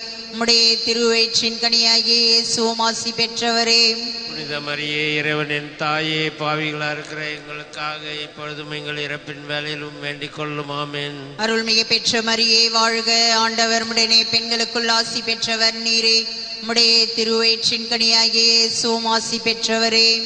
உம்முடைய திருவயிற்றின் கனியாகிய இயேசுவும் ஆசி பெற்றவரே. புனித மரியே இறைவனின் தாயே பாவிகளா இருக்கிற எங்களுக்காக இப்பொழுதும் எங்கள் இறப்பின் வேலையிலும் வேண்டிக் கொள்ளும். ஆமென். அருள்மிகு பெற்ற மரியே வாழ்க ஆண்டவர். உடனே பெண்களுக்குள் ஆசி பெற்றவர் நீரே. உம்முடைய திருவயிற்றின் கனியாகிய இயேசுவும் ஆசி பெற்றவரே.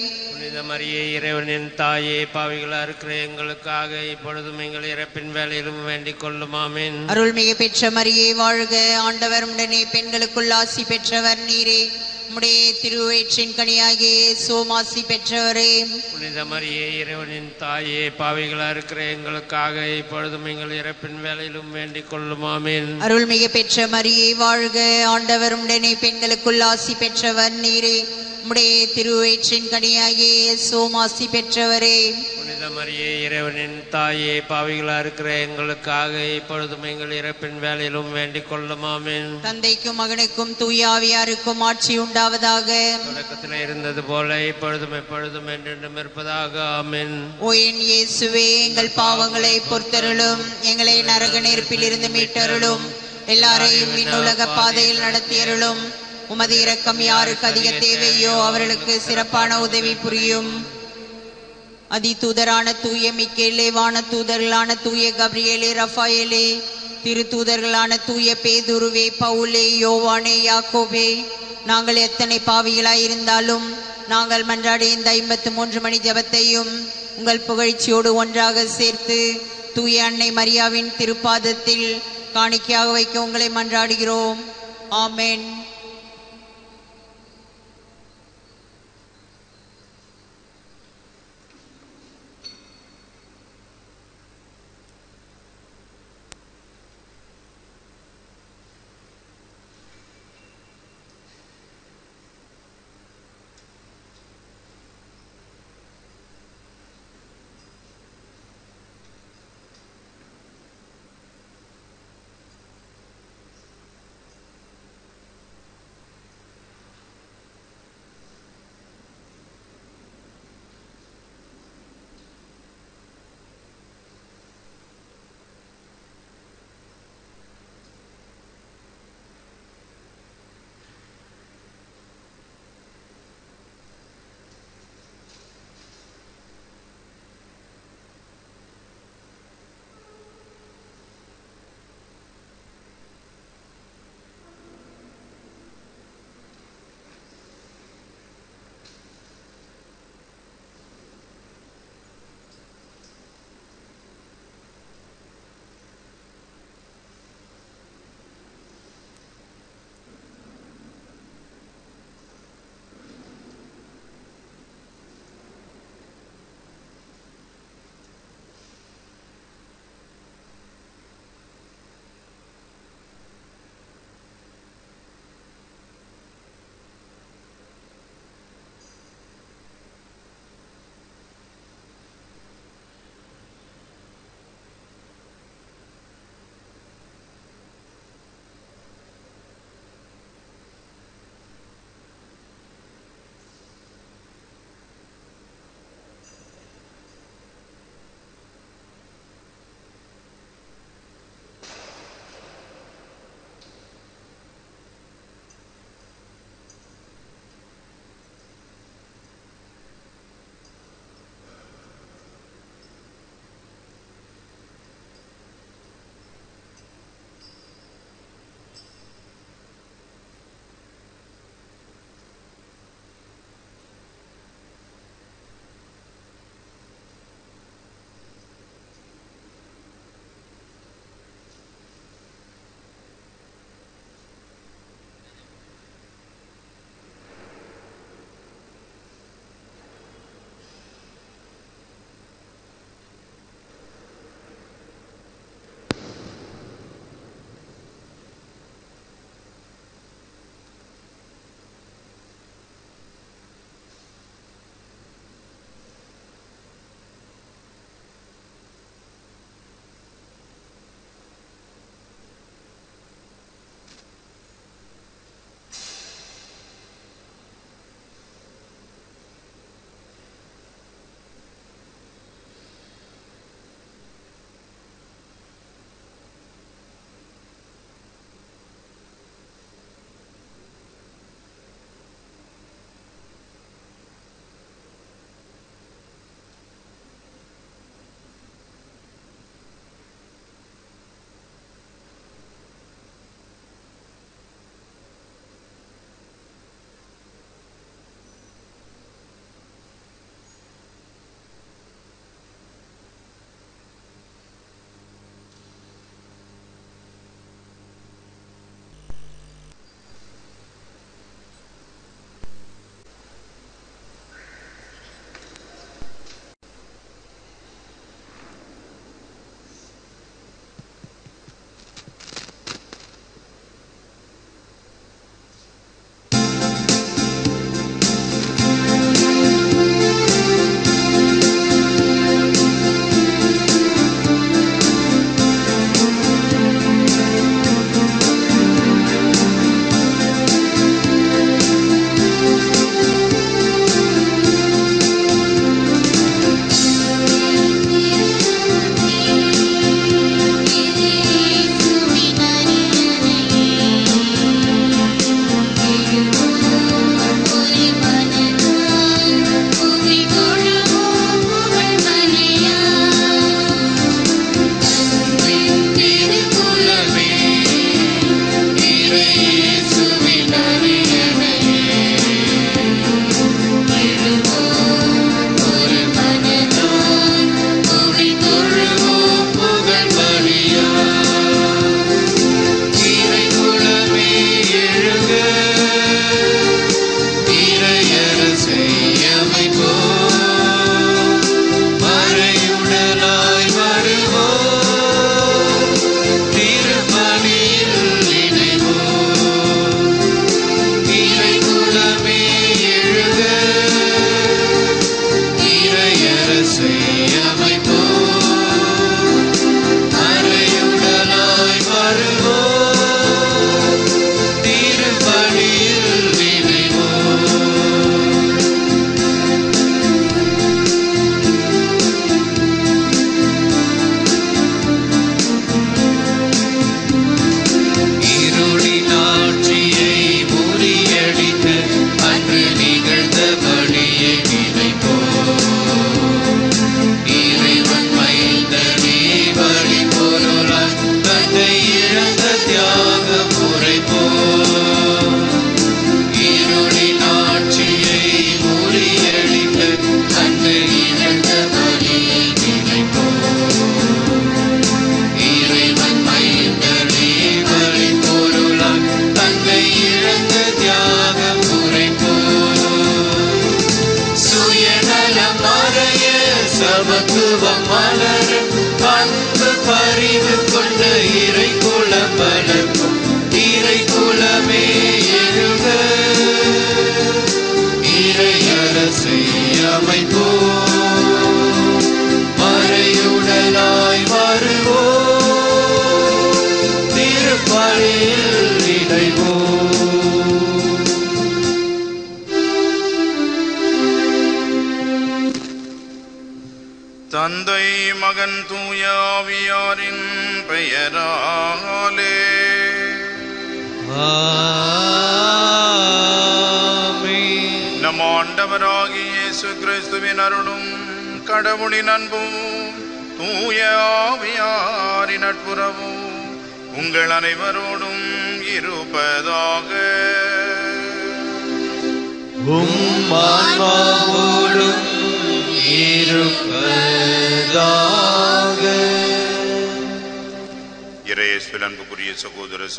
மரியே இறைவனின் தாயே பாவிகளா இருக்கிற எங்களுக்காக இப்பொழுதும் எங்கள் இறப்பின் வேலையிலும் வேண்டிக் கொள்ளும். ஆமென். அருள்மிகு பெற்ற மரியே வாழ்க. ஆண்டவர் உடனே பெண்களுக்குள் ஆசி பெற்றவர் நீரே. உம்முடைய திருவயிற்றின் கனியாகிய ஆசி பெற்றவரே. புனித மரியே இறைவனின் தாயே பாவிகளா இருக்கிற எங்களுக்காக இப்பொழுதும் எங்கள் இறப்பின் வேலையிலும் வேண்டிக் கொள்ளும். ஆமென். அருள்மிகு பெற்ற மரியே வாழ்க. ஆண்டவர் உடனே பெண்களுக்குள் ஆசி பெற்றவர் நீரே. உம்முடைய திருவயிற்றின் கனியாகிய ஆசி பெற்றவரே. புனித மரியே இறைவனின் தாயே பாவிகளா இருக்கிற எங்களுக்காக இப்பொழுதும் எங்கள் இறப்பின் வேலையிலும் வேண்டிக் கொள்ளும் ஆமென். தந்தைக்கும் மகனுக்கும் தூயாவியாருக்கும் ஆட்சி உண்டாவதாக. தொடக்கத்தில் இருந்தது போல இப்பொழுதும் எப்பொழுதும் என்றென்றும் இருப்பதாக ஆமென். ஓ என் இயேசுவே எங்கள் பாவங்களை பொறுத்தருளும் எங்களை நரக நெருப்பில் இருந்து மீட்டருளும் எல்லாரையும் விண்ணுலக பாதையில் நடத்தியருளும். உமது இரக்கம் யாருக்கு அதிக தேவையோ அவர்களுக்கு சிறப்பான உதவி புரியும். அதி தூதரான தூய மிக்கேலே வான தூதர்களான தூய கப்ரியேலே ரஃபாயேலே திரு தூதர்களான தூய பேதுருவே பவுலே யோவானே யாக்கோவே நாங்கள் எத்தனை பாவிகளாய் இருந்தாலும் நாங்கள் மன்றாடிய இந்த ஐம்பத்து மூன்று மணி ஜெபத்தையும் உங்கள் புகழ்ச்சியோடு ஒன்றாக சேர்த்து தூய அன்னை மரியாவின் திருப்பாதத்தில் காணிக்கையாக வைக்க உங்களை மன்றாடுகிறோம். ஆமென்.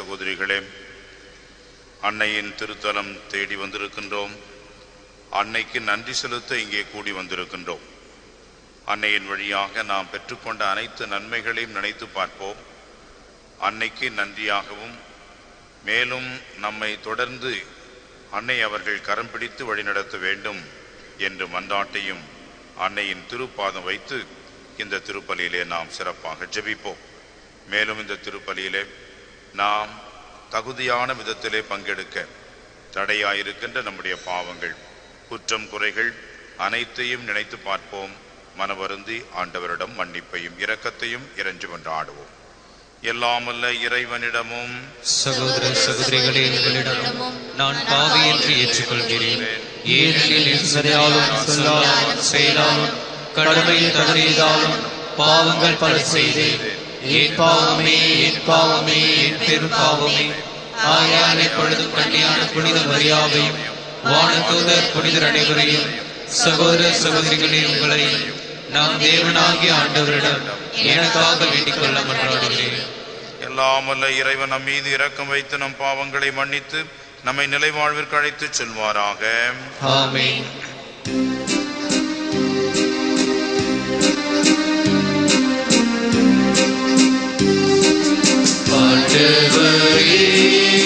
சகோதரிகளே அன்னையின் திருத்தலம் தேடி வந்திருக்கின்றோம். அன்னைக்கு நன்றி செலுத்த இங்கே கூடி வந்திருக்கின்றோம். அன்னையின் வழியாக நாம் பெற்றுக்கொண்ட அனைத்து நன்மைகளையும் நினைத்து பார்ப்போம். அன்னைக்கு நன்றியாகவும் மேலும் நம்மை தொடர்ந்து அன்னை அவர்கள் கரம் பிடித்து வழிநடத்த வேண்டும் என்று மன்றாட்டையும் அன்னையின் திருப்பாதம் வைத்து இந்த திருப்பலியிலே நாம் சிறப்பாக ஜெபிப்போம். மேலும் இந்த திருப்பலியிலே நாம் தகுதியான விதத்திலே பங்கெடுக்க தடையாயிருக்கின்ற நம்முடைய பாவங்கள் குற்றம் குறைகள் அனைத்தையும் நினைத்து பார்ப்போம். மனவருந்தி ஆண்டவரிடம் மன்னிப்பையும் இரக்கத்தையும் இறைஞ்சு கொண்டாடுவோம். எல்லாமல்ல இறைவனிடமும் சகோதர சகோதரிகளே உங்களிடம் நான் பாவி என்று ஏற்றுக்கொள்கிறேன். ஏனெனில் சரியாலும் சொல்லாலும் செயலாலும் கடமையில் தவறியதாலும் பாவங்கள் பல செய்தேன். என் பாவமே என் பாவமே என் பெரும் பாவமே ஆயால் எப்பொழுது கண்ணியான புனித மரியாதையும் வானதூதர் புனிதர் அனைவரையும் சகோதர சகோதரிகளே உங்களை நான் தேவனாகிய ஆண்டவரிடம் எனக்காக வேண்டிக் கொள்ள மன்றாடுகிறேன் எல்லாமல்ல இறைவன் நம் மீது இரக்கம் வைத்து நம் பாவங்களை மன்னித்து நம்மை நிலைவாழ்விற்கு அழைத்துச் செல்வாராக. ஆமென். ஆண்டவரே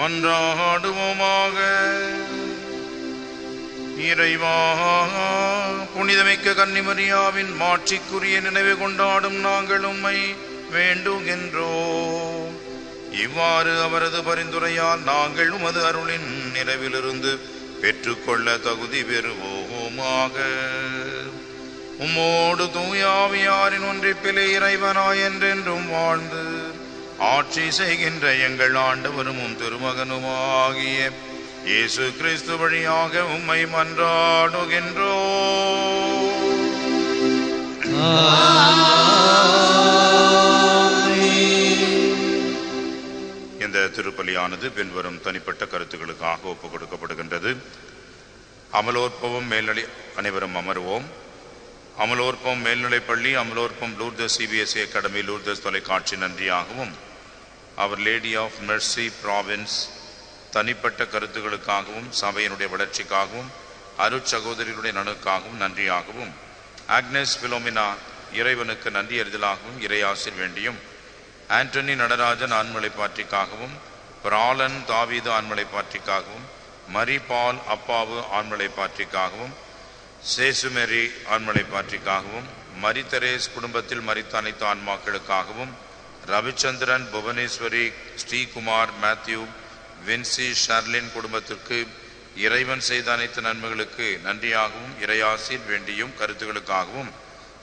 மன்றாடுவோமாக. இறைவா புனிதமிக்க கன்னிமரியாவின் மாட்சிக்குரிய நினைவு கொண்டாடும் நாங்கள் உம்மை வேண்டுகின்றோம் இவ்வாறு அவரது பரிந்துரையால் நாங்கள் உமது அருளின் நிலவிலிருந்து பெற்றுக்கொள்ள தகுதி பெறுவோமாக. உம்மோடு தூயாவியாரின் ஒன்றிப்பிலே இறைவனாய் என்றென்றும் வாழ்ந்து ஆட்சி செய்கின்ற எங்கள் ஆண்டவரும் திருமகனுமாகிய இயேசு கிறிஸ்து வழியாக உம்மை மன்றாடுகின்றோ இந்த திருப்பலியானது பின்வரும் தனிப்பட்ட கருத்துக்களுக்காக ஒப்பு கொடுக்கப்படுகின்றது அமலோற்பவம் மேல்நிலை அனைவரும் அமருவோம். அமலோற்பம் மேல்நிலைப்பள்ளி Amalorpavam Lourdes CBSE academy Lourdes தொலைக்காட்சி நன்றியாகவும் அவர் லேடி ஆஃப் மெர்சி ப்ராவின்ஸ் தனிப்பட்ட கருத்துக்களுக்காகவும் சபையினுடைய வளர்ச்சிக்காகவும் அருட்சகோதரிகளுடைய நலனுக்காகவும் நன்றியாகவும் ஆக்னஸ் பிலோமினா இறைவனுக்கு நன்றி அறிதலாகவும் இறையாசிர் வேண்டியும் ஆண்டனி நடராஜன் ஆண்மலை பாற்றிக்காகவும் பிராலன் தாவீது ஆண்மலை பாற்றிக்காகவும் மரி பால் அப்பாவு ஆண்மலை பாற்றிக்காகவும் சேசுமெரி ஆண்மலை பாற்றிக்காகவும் மரித்தரேஸ் குடும்பத்தில் மரித்த அனைத்து ஆன்மாக்களுக்காகவும் ரவிச்சந்திரன் புவனேஸ்வரி ஸ்ரீகுமார் மேத்யூ வின்சி ஷர்லின் குடும்பத்திற்கு இறைவன் செய்த அனைத்து நன்மைகளுக்கு நன்றியாகவும் இறையாசில் வேண்டியும் கருத்துக்களுக்காகவும்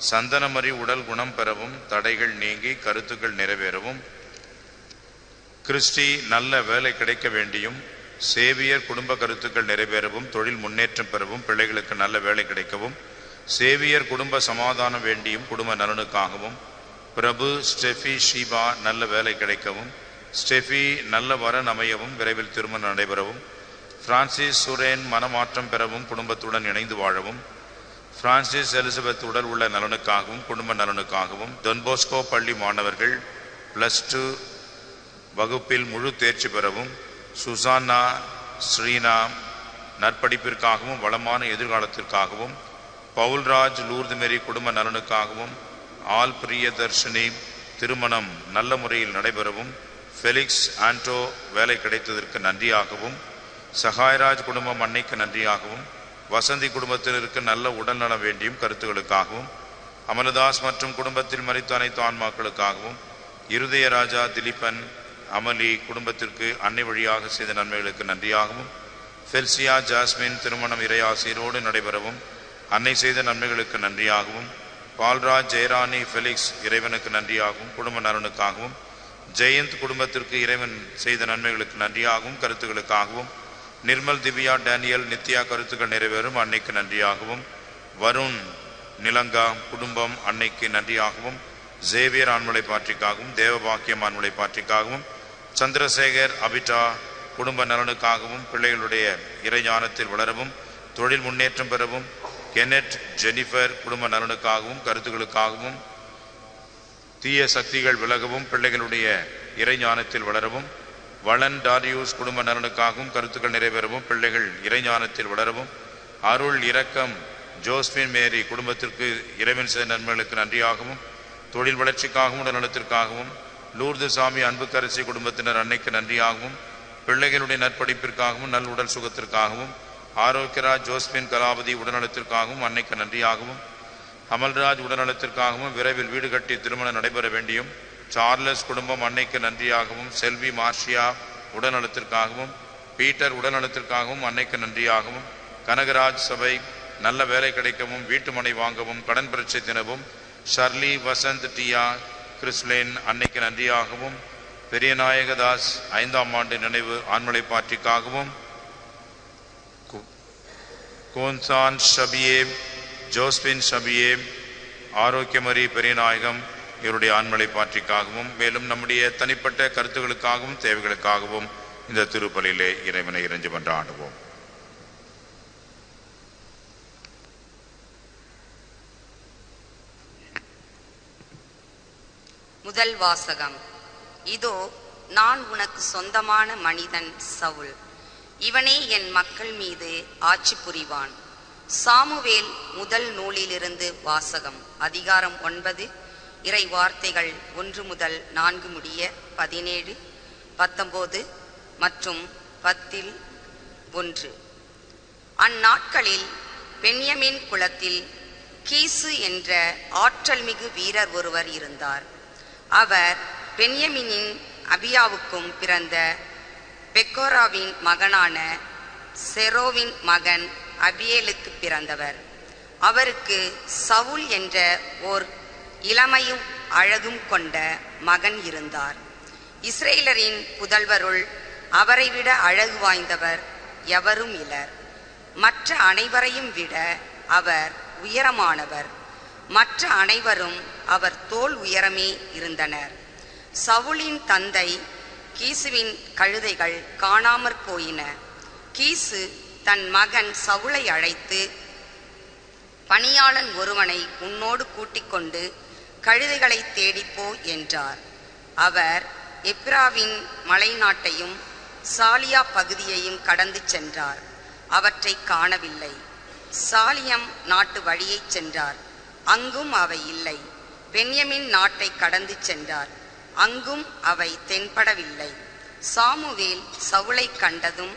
சந்தனமரி உடல் குணம் பெறவும் தடைகள் நீங்கி கருத்துக்கள் நிறைவேறவும் கிறிஸ்டி நல்ல வேலை கிடைக்க வேண்டியும் சேவியர் குடும்ப கருத்துக்கள் நிறைவேறவும் தொழில் முன்னேற்றம் பெறவும் பிள்ளைகளுக்கு நல்ல வேலை கிடைக்கவும் சேவியர் குடும்ப சமாதானம் வேண்டியும் குடும்ப நலனுக்காகவும் பிரபு ஸ்டெஃபி ஷீபா நல்ல வேலை கிடைக்கவும். ஸ்டெஃபி நல்ல வரன் அமையவும் விரைவில் திருமணம் நடைபெறவும். பிரான்சிஸ் சுரேன் மனமாற்றம் பெறவும் குடும்பத்துடன் இணைந்து வாழவும். பிரான்சிஸ் எலிசபெத் உடல் உள்ள நலனுக்காகவும் குடும்ப நலனுக்காகவும். டொன்போஸ்கோ பள்ளி மாணவர்கள் பிளஸ் டூ வகுப்பில் முழு தேர்ச்சி பெறவும். சுசானா ஸ்ரீனா நற்படிப்பிற்காகவும் வளமான எதிர்காலத்திற்காகவும். பவுல்ராஜ் லூர்துமேரி குடும்ப நலனுக்காகவும். ஆல் பிரியதர்ஷினி திருமணம் நல்ல முறையில் நடைபெறவும் ஃபெலிக்ஸ் ஆண்டோ வேலை கிடைத்ததற்கு நன்றியாகவும் சகாயராஜ் குடும்பம் அன்னைக்கு நன்றியாகவும் வசந்தி குடும்பத்தினருக்கு நல்ல உடல்நலம் வேண்டியும் கருத்துகளுக்காகவும் அமலதாஸ் மற்றும் குடும்பத்தில் மறித்த அனைத்து ஆன்மாக்களுக்காகவும் இருதய ராஜா திலீபன் அமலி குடும்பத்திற்கு அன்னை வழியாக செய்த நன்மைகளுக்கு நன்றியாகவும் ஃபெல்சியா ஜாஸ்மின் திருமணம் இறையாசிரோடு நடைபெறவும் அன்னை செய்த நன்மைகளுக்கு நன்றியாகவும் பால்ராஜ் ஜெயராணி ஃபெலிக்ஸ் இறைவனுக்கு நன்றியாகவும் குடும்ப நலனுக்காகவும் ஜெயந்த் குடும்பத்திற்கு இறைவன் செய்த நன்மைகளுக்கு நன்றியாகவும் கருத்துக்களுக்காகவும் நிர்மல் திவ்யா டேனியல் நித்யா கருத்துக்கள் நிறைவேறும் அன்னைக்கு நன்றியாகவும் வருண் நிலங்கா குடும்பம் அன்னைக்கு நன்றியாகவும் ஜேவியர் ஆண்மலை பாற்றிக்காகவும் தேவபாக்கியம் ஆண்மலை பாற்றிக்காகவும் சந்திரசேகர் அபிட்டா குடும்ப நலனுக்காகவும் பிள்ளைகளுடைய இறைஞானத்தில் வளரவும் தொழில் முன்னேற்றம் பெறவும் கெனட் ஜெனிஃபர் குடும்ப நலனுக்காகவும் கருத்துக்களுக்காகவும் தீய சக்திகள் விலகவும் பிள்ளைகளுடைய இறைஞானத்தில் வளரவும் வளன் டாரியூஸ் குடும்ப நலனுக்காகவும் கருத்துக்கள் நிறைவேறவும் பிள்ளைகள் இறைஞானத்தில் வளரவும் அருள் இரக்கம் ஜோஸ்பின் மேரி குடும்பத்திற்கு இறைவன் செய்த நன்மைகளுக்கு நன்றியாகவும் தொழில் வளர்ச்சிக்காகவும் உடல்நலத்திற்காகவும் லூர்து சாமி அன்புக்கரசி குடும்பத்தினர் அன்னைக்கு நன்றியாகவும் பிள்ளைகளுடைய நற்படிப்பிற்காகவும் நல் உடல் சுகத்திற்காகவும் ஆரோக்கியராஜ் ஜோஸ்பின் கலாபதி உடல்நலத்திற்காகவும் அன்னைக்கு நன்றியாகவும் அமல்ராஜ் உடல்நலத்திற்காகவும் விரைவில் வீடு கட்டி திருமணம் நடைபெற வேண்டியும் சார்லஸ் குடும்பம் அன்னைக்கு நன்றியாகவும் செல்வி மார்ஷியா உடல்நலத்திற்காகவும் பீட்டர் உடல்நலத்திற்காகவும் அன்னைக்கு நன்றியாகவும் கனகராஜ் சபை நல்ல வேலை கிடைக்கவும் வீட்டு மனை வாங்கவும் கடன் பரீட்சை தினவும் ஷர்லி வசந்த் டியா கிறிஸ்லின் அன்னைக்கு நன்றியாகவும் பெரியநாயகதாஸ் ஐந்தாம் ஆண்டு நினைவு ஆண்மலை பாற்றிக்காகவும் கோன்சான் ஷபியே ஜோஸ்பின் ஷபியே ஆரோக்கியமரி பெரியநாயகம் இவருடைய ஆண்மலை பாற்றிக்காகவும் மேலும் நம்முடைய தனிப்பட்ட கருத்துகளுக்காகவும் தேவைகளுக்காகவும் இந்த திருப்பலியிலே இறைவனை இறைஞ்சு மன்றாடுவோம். முதல் வாசகம். இதோ நான் உனக்கு சொந்தமான மனிதன் சவுல். இவனே என் மக்கள் மீது ஆட்சி புரிவான். சாமுவேல் முதல் நூலிலிருந்து வாசகம் அதிகாரம் ஒன்பது இறை வார்த்தைகள் ஒன்று முதல் நான்கு முடிய பதினேழு பத்தொன்பது மற்றும் பத்தில் ஒன்று. அந்நாட்களில் பென்யமின் குலத்தில் கீசு என்ற ஆற்றல்மிகு வீரர் ஒருவர் இருந்தார். அவர் பென்யமினின் அபியாவுக்கும் பிறந்த பெக்கோராவின் மகனான செரோவின் மகன் அபியேலுக்கு பிறந்தவர். அவருக்கு சவுல் என்ற ஓர் இளமையும் அழகும் கொண்ட மகன் இருந்தார். இஸ்ரேலரின் புதல்வருள் அவரை விட அழகு வாய்ந்தவர் எவரும் இலர் மற்ற அனைவரையும் விட அவர் உயரமானவர். மற்ற அனைவரும் அவர் தோல் உயரமே இருந்தனர். சவுலின் தந்தை கீசுவின் கழுதைகள் காணாமற் போயின. கீசு தன் மகன் சவுளை அழைத்து பணியாளன் ஒருவனை உன்னோடு கூட்டிக் கொண்டு கழுதைகளை தேடிப்போ என்றார். அவர் எப்ராவின் மலைநாட்டையும் சாலியா பகுதியையும் கடந்து சென்றார். அவற்றை காணவில்லை. சாலியம் நாட்டு வழியைச் சென்றார். அங்கும் அவை இல்லை. பென்யமின் நாட்டை கடந்து சென்றார். அங்கும் அவை தென்படவில்லை. சாமுவேல் சவுளை கண்டதும்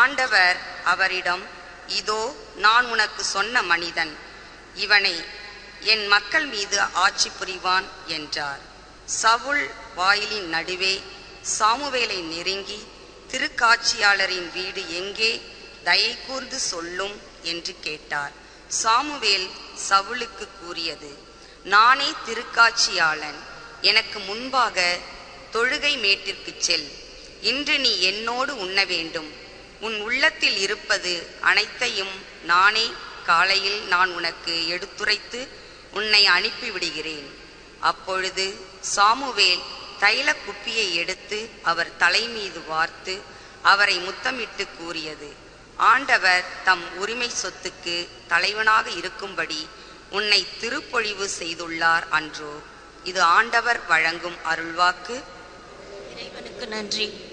ஆண்டவர் அவரிடம் இதோ நான் உனக்கு சொன்ன மனிதன் இவனை என் மக்கள் மீது ஆட்சி புரிவான் என்றார். சவுல் வாயிலின் நடுவே சாமுவேலை நெருங்கி திருக்காட்சியாளரின் வீடு எங்கே? தயை கூர்ந்து சொல்லும் என்று கேட்டார். சாமுவேல் சவுலுக்கு கூறியது நானே திருக்காட்சியாளன். எனக்கு முன்பாக தொழுகை மேட்டிற்குச் செல். இன்று நீ என்னோடு உண்ண வேண்டும். உன் உள்ளத்தில் இருப்பது அனைத்தையும் நானே காலையில் நான் உனக்கு எடுத்துரைத்து உன்னை அனுப்பிவிடுகிறேன். அப்பொழுது சாமுவேல் தைல குப்பியை எடுத்து அவர் தலைமீது வார்த்து அவரை முத்தமிட்டு கூறியது. ஆண்டவர் தம் உரிமை சொத்துக்கு தலைவனாக இருக்கும்படி உன்னை திருப்பொழிவு செய்துள்ளார் அன்றோ. இது ஆண்டவர் வழங்கும் அருள்வாக்கு. இறைவனுக்கு நன்றி.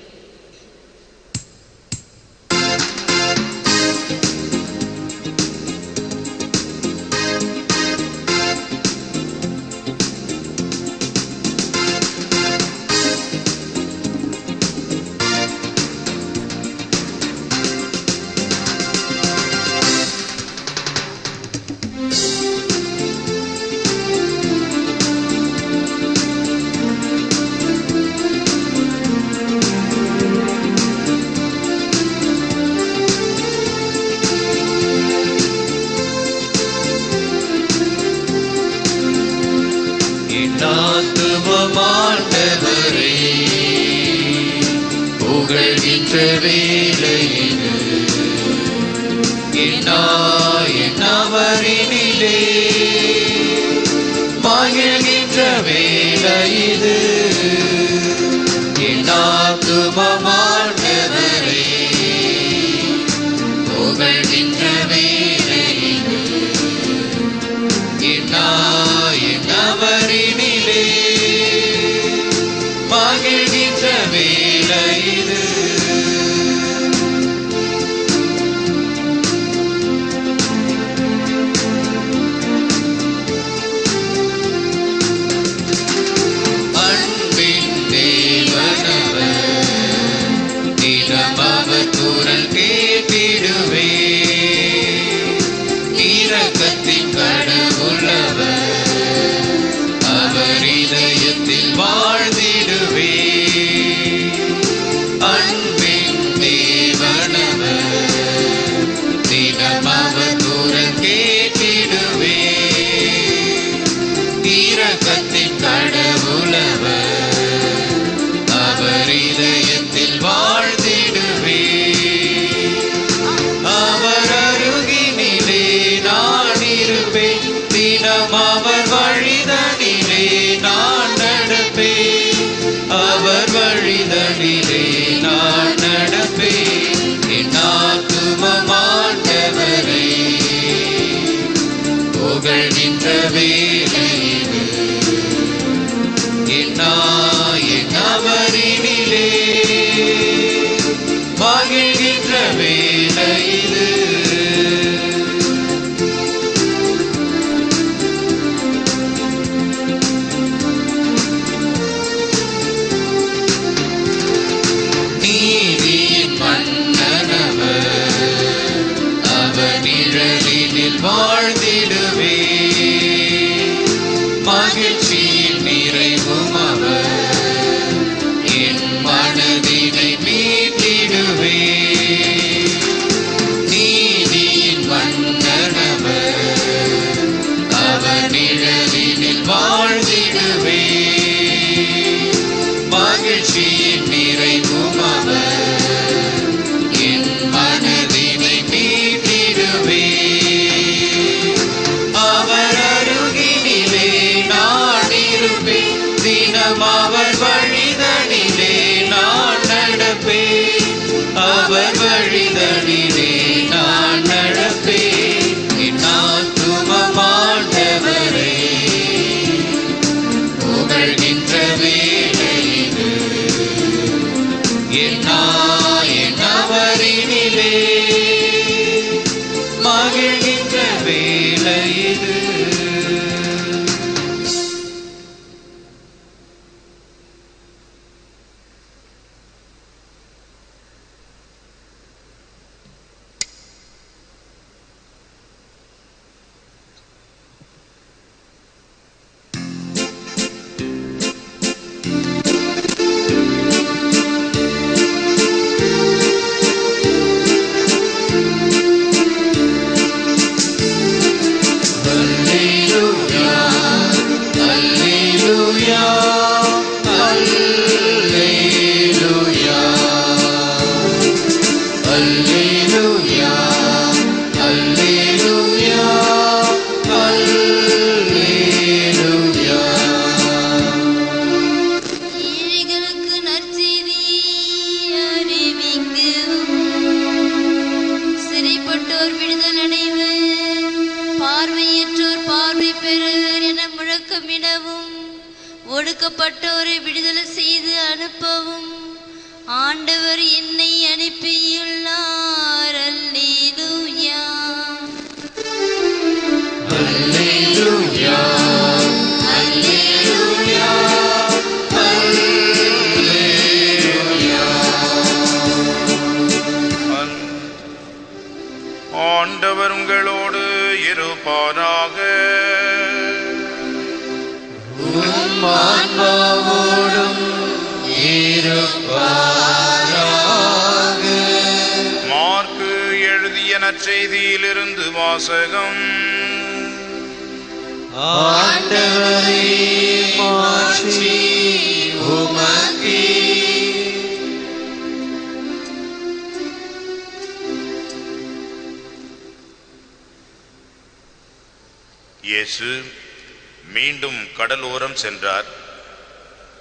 சென்றார்.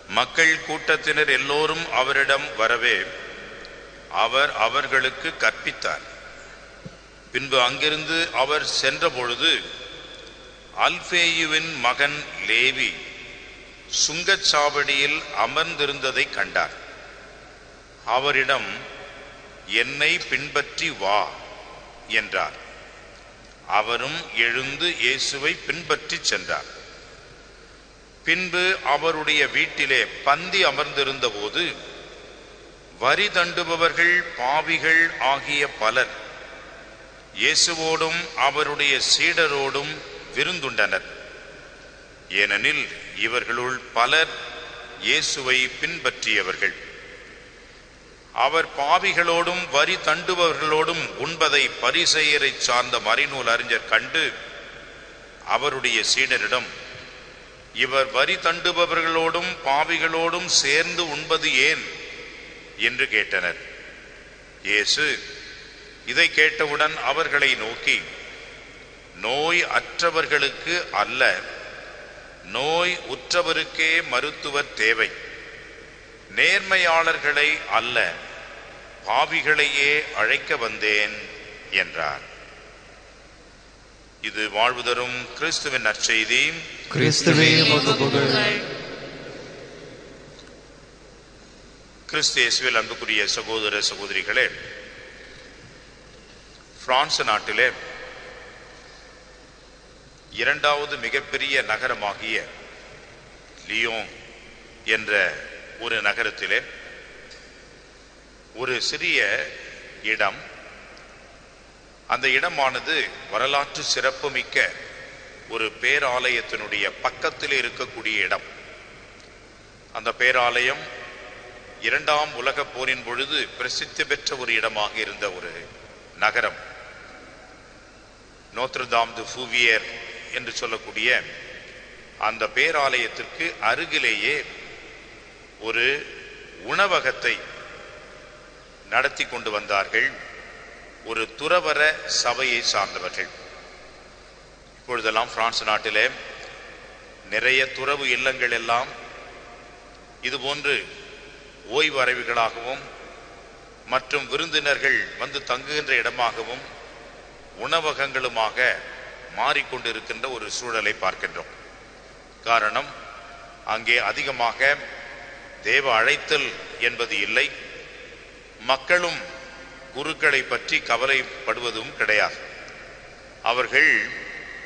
மக்கள் கூட்டத்தினர் எல்லோரும் அவரிடம் வரவே அவர் அவர்களுக்கு கற்பித்தார். பின்பு அங்கிருந்து அவர் சென்றபொழுது அல்பேயுவின் மகன் லேவி சுங்கச்சாவடியில் அமர்ந்திருந்ததை கண்டார். அவரிடம் என்னை பின்பற்றி வா என்றார். அவரும் எழுந்து இயேசுவை பின்பற்றிச் சென்றார். பின்பு அவருடைய வீட்டிலே பந்தி அமர்ந்திருந்த போது வரி தண்டுபவர்கள் பாவிகள் ஆகிய பலர் இயேசுவோடும் அவருடைய சீடரோடும் விருந்துண்டனர். ஏனெனில் இவர்களுள் பலர் இயேசுவை பின்பற்றியவர்கள். அவர் பாவிகளோடும் வரி தண்டுபவர்களோடும் உண்பதை பரிசெயரை சார்ந்த மறைநூல் அறிஞர் கண்டு அவருடைய சீடரிடம் இவர் வரி தண்டுபவர்களோடும் பாவிகளோடும் சேர்ந்து உண்பது ஏன்? என்று கேட்டனர். இயேசு இதை கேட்டவுடன் அவர்களை நோக்கி நோய் அற்றவர்களுக்கு அல்ல நோய் உற்றவருக்கே மருத்துவர் தேவை. நேர்மையாளர்களை அல்ல பாவிகளையே அழைக்க வந்தேன் என்றார். இது வாழ்வு தரும் கிறிஸ்துவின் நற்செய்தி. கிறிஸ்துவே உமக்கு புகழ் கிறிஸ்து இயேசுவில் அன்புக்குரிய சகோதர சகோதரிகளே பிரான்ஸ் நாட்டிலே இரண்டாவது மிகப்பெரிய நகரமாகிய லியோன் என்ற ஒரு நகரத்திலே ஒரு சிறிய இடம் அந்த இடமானது வரலாற்று சிறப்புமிக்க ஒரு பேராலயத்தினுடைய பக்கத்தில் இருக்கக்கூடிய இடம். அந்த பேராலயம் இரண்டாம் உலக போரின் பொழுது பிரசித்தி பெற்ற ஒரு இடமாக இருந்த ஒரு நகரம். நோத்ரதாம் து ஃபூவியர் என்று சொல்லக்கூடிய அந்த பேராலயத்திற்கு அருகிலேயே ஒரு உணவகத்தை நடத்தி கொண்டு வந்தார்கள். ஒரு துறவர சபையை சார்ந்தவர்கள். இப்பொழுதெல்லாம் பிரான்ஸ் நாட்டிலே நிறைய துறவு இல்லங்கள் எல்லாம் இதுபோன்று ஓய்வு அறைவுகளாகவும் மற்றும் விருந்தினர்கள் வந்து தங்குகின்ற இடமாகவும் உணவகங்களுமாக மாறிக்கொண்டிருக்கின்ற ஒரு சூழலை பார்க்கின்றோம். காரணம் அங்கே அதிகமாக தேவ அழைத்தல் என்பது இல்லை. மக்களும் குருக்களை பற்றி கவலைப்படுவதும் கிடையாது. அவர்கள்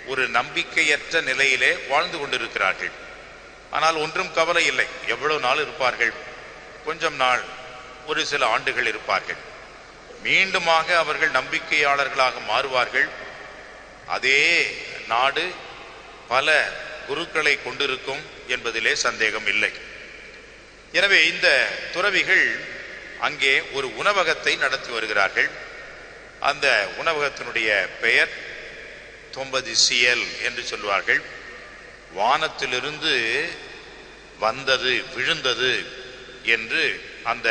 ஒரு நம்பிக்கையற்ற நிலையிலே வாழ்ந்து கொண்டிருக்கிறார்கள். ஆனால் ஒன்றும் கவலை இல்லை. எவ்வளவு நாள் இருப்பார்கள்? கொஞ்சம் நாள் ஒரு சில ஆண்டுகள் இருப்பார்கள். மீண்டுமாக அவர்கள் நம்பிக்கையாளர்களாக மாறுவார்கள். அதே நாடு பல குருக்களை கொண்டிருக்கும் என்பதிலே சந்தேகம் இல்லை. எனவே இந்த துறவிகள் அங்கே ஒரு உணவகத்தை நடத்தி வருகிறார்கள். அந்த உணவகத்தினுடைய பெயர் தொம்பது சியல் என்று சொல்வார்கள் வானத்திலிருந்து வந்தது விழுந்தது என்று அந்த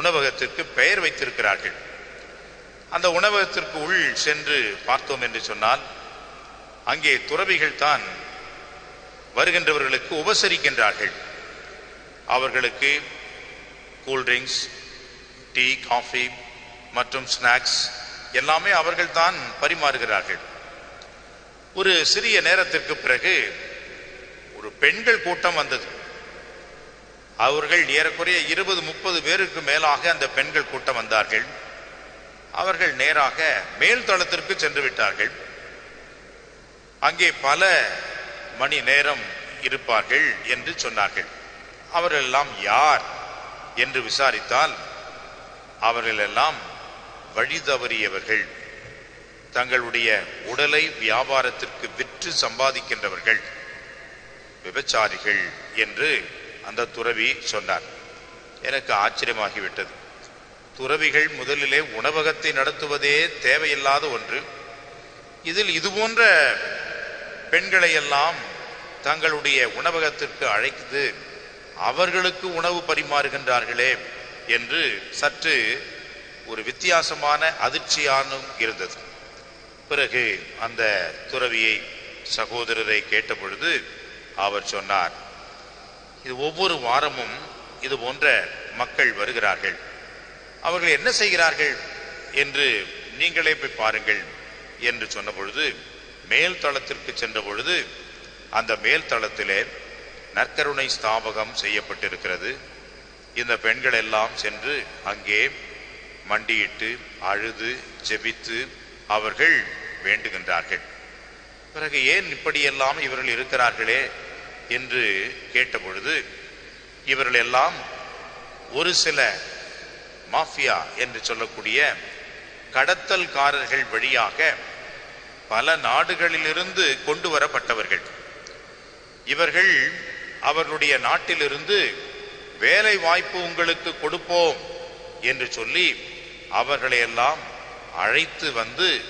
உணவகத்திற்கு பெயர் வைத்திருக்கிறார்கள். அந்த உணவகத்திற்கு உள் சென்று பார்த்தோம் என்று சொன்னால் அங்கே துறவிகள் தான் வருகின்றவர்களுக்கு உபசரிக்கின்றார்கள். அவர்களுக்கு கூல்ட்ரிங்க்ஸ் டீ காஃபி மற்றும் ஸ்நாக்ஸ் எல்லாமே அவர்கள் தான் பரிமாறுகிறார்கள். ஒரு சிறிய நேரத்திற்கு பிறகு ஒரு பெண்கள் கூட்டம் வந்தது. அவர்கள் ஏறக்குறைய இருபது முப்பது பேருக்கு மேலாக அந்த பெண்கள் கூட்டம் வந்தார்கள். அவர்கள் நேராக மேல் தளத்திற்கு சென்று விட்டார்கள். அங்கே பல மணி நேரம் இருப்பார்கள் என்று சொன்னார்கள். அவர்கள் எல்லாம் யார்? என்று விசாரித்தால் அவர்கள் எல்லாம் வழி தவறியவர்கள் தங்களுடைய உடலை வியாபாரத்திற்கு விற்று சம்பாதிக்கின்றவர்கள். விபச்சாரிகள் என்று அந்த துறவி சொன்னார். எனக்கு ஆச்சரியமாகிவிட்டது. துறவிகள் முதலிலே உணவகத்தை நடத்துவதே தேவையில்லாத ஒன்று. இதில் இது போன்ற பெண்களை எல்லாம் தங்களுடைய உணவகத்திற்கு அழைத்து அவர்களுக்கு உணவு பரிமாறுகின்றார்களே என்று சற்று ஒரு வித்தியாசமான அதிர்ச்சியானும் இருந்தது. பிறகு அந்த துறவியை சகோதரரை கேட்டபொழுது அவர் சொன்னார் இது ஒவ்வொரு வாரமும் இது போன்ற மக்கள் வருகிறார்கள். அவர்கள் என்ன செய்கிறார்கள் என்று நீங்களே போய் பாருங்கள் என்று சொன்ன பொழுது மேல் தளத்திற்கு சென்ற பொழுது அந்த மேல் தளத்திலே நற்கருணை ஸ்தாபகம் செய்யப்பட்டிருக்கிறது. இந்த பெண்கள் எல்லாம் சென்று அங்கே மண்டியிட்டு அழுது ஜெபித்து அவர்கள் வேண்டுகின்றார்கள். பிறகு ஏன் இப்படியெல்லாம் இவர்கள் இருக்கிறார்களே என்று கேட்டபொழுது இவர்கள் எல்லாம் ஒரு சில மாஃபியா என்று சொல்லக்கூடிய கடத்தல்காரர்கள் வழியாக பல நாடுகளிலிருந்து கொண்டு வரப்பட்டவர்கள். இவர்கள் அவர்களுடைய நாட்டிலிருந்து வேலை வாய்ப்பு உங்களுக்கு கொடுப்போம் என்று சொல்லி அவர்களையெல்லாம் அழைத்து வந்து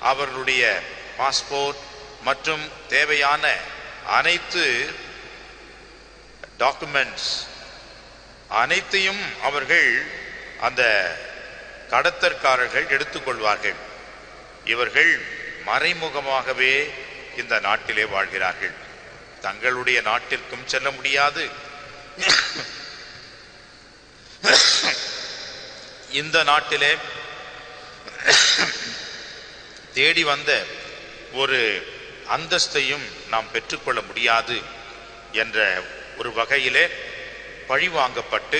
அவர்களுடைய பாஸ்போர்ட் மற்றும் தேவையான அனைத்து டாக்குமெண்ட்ஸ் அனைத்தையும் அவர்கள் அந்த கடத்தற்காரர்கள் எடுத்துக்கொள்வார்கள். இவர்கள் மறைமுகமாகவே இந்த நாட்டிலே வாழ்கிறார்கள். தங்களுடைய நாட்டிற்கும் செல்ல முடியாது. இந்த நாட்டிலே தேடி வந்த ஒரு அந்தஸ்தையும் நாம் பெற்றுக்கொள்ள முடியாது என்ற ஒரு வகையிலே பழிவாங்கப்பட்டு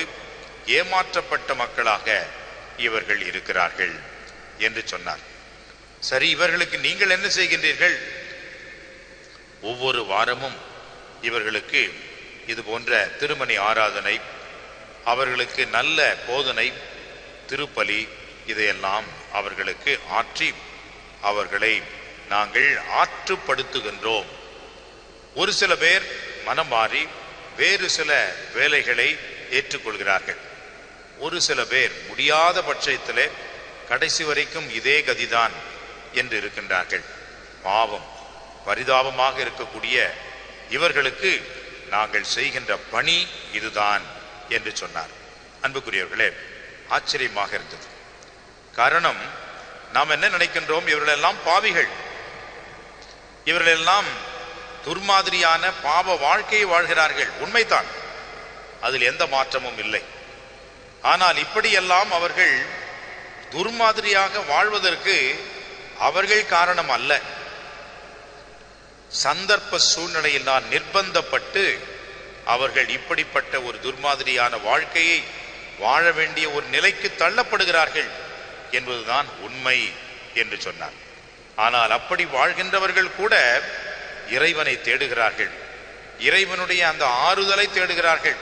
ஏமாற்றப்பட்ட மக்களாக இவர்கள் இருக்கிறார்கள் என்று சொன்னார். சரி இவர்களுக்கு நீங்கள் என்ன செய்கின்றீர்கள்? ஒவ்வொரு வாரமும் இவர்களுக்கு இது போன்ற திருமணி ஆராதனை அவர்களுக்கு நல்ல போதனை திருப்பலி இதையெல்லாம் அவர்களுக்கு ஆற்றி அவர்களை நாங்கள் ஆற்றுப்படுத்துகின்றோம். ஒரு சில பேர் மனம் மாறி வேறு சில வேலைகளை ஏற்றுக்கொள்கிறார்கள். ஒரு சில பேர் முடியாத பட்சத்தில் கடைசி வரைக்கும் இதே கதிதான் என்று இருக்கின்றார்கள். பாவம் பரிதாபமாக இருக்கக்கூடிய இவர்களுக்கு நாங்கள் செய்கின்ற பணி இதுதான் என்று சொன்னார். அன்புக்குரியவர்களே ஆச்சரியமாக இருந்தது. காரணம் நாம் என்ன நினைக்கின்றோம்? இவர்களெல்லாம் பாவிகள். இவர்களெல்லாம் துர்மாதிரியான பாவ வாழ்க்கையை வாழ்கிறார்கள். உண்மைதான். அதில் எந்த மாற்றமும் இல்லை. ஆனால் இப்படியெல்லாம் அவர்கள் துர்மாதிரியாக வாழ்வதற்கு அவர்கள் காரணம் அல்ல. சந்தர்ப்ப சூழ்நிலையில் நான் நிர்பந்தப்பட்டு அவர்கள் இப்படிப்பட்ட ஒரு துர்மாதிரியான வாழ்க்கையை வாழ வேண்டிய ஒரு நிலைக்கு தள்ளப்படுகிறார்கள் என்பதுதான் உண்மை என்று சொன்னார். ஆனால் அப்படி வாழ்கின்றவர்கள் கூட இறைவனை தேடுகிறார்கள். இறைவனுடைய அந்த ஆறுதலை தேடுகிறார்கள்.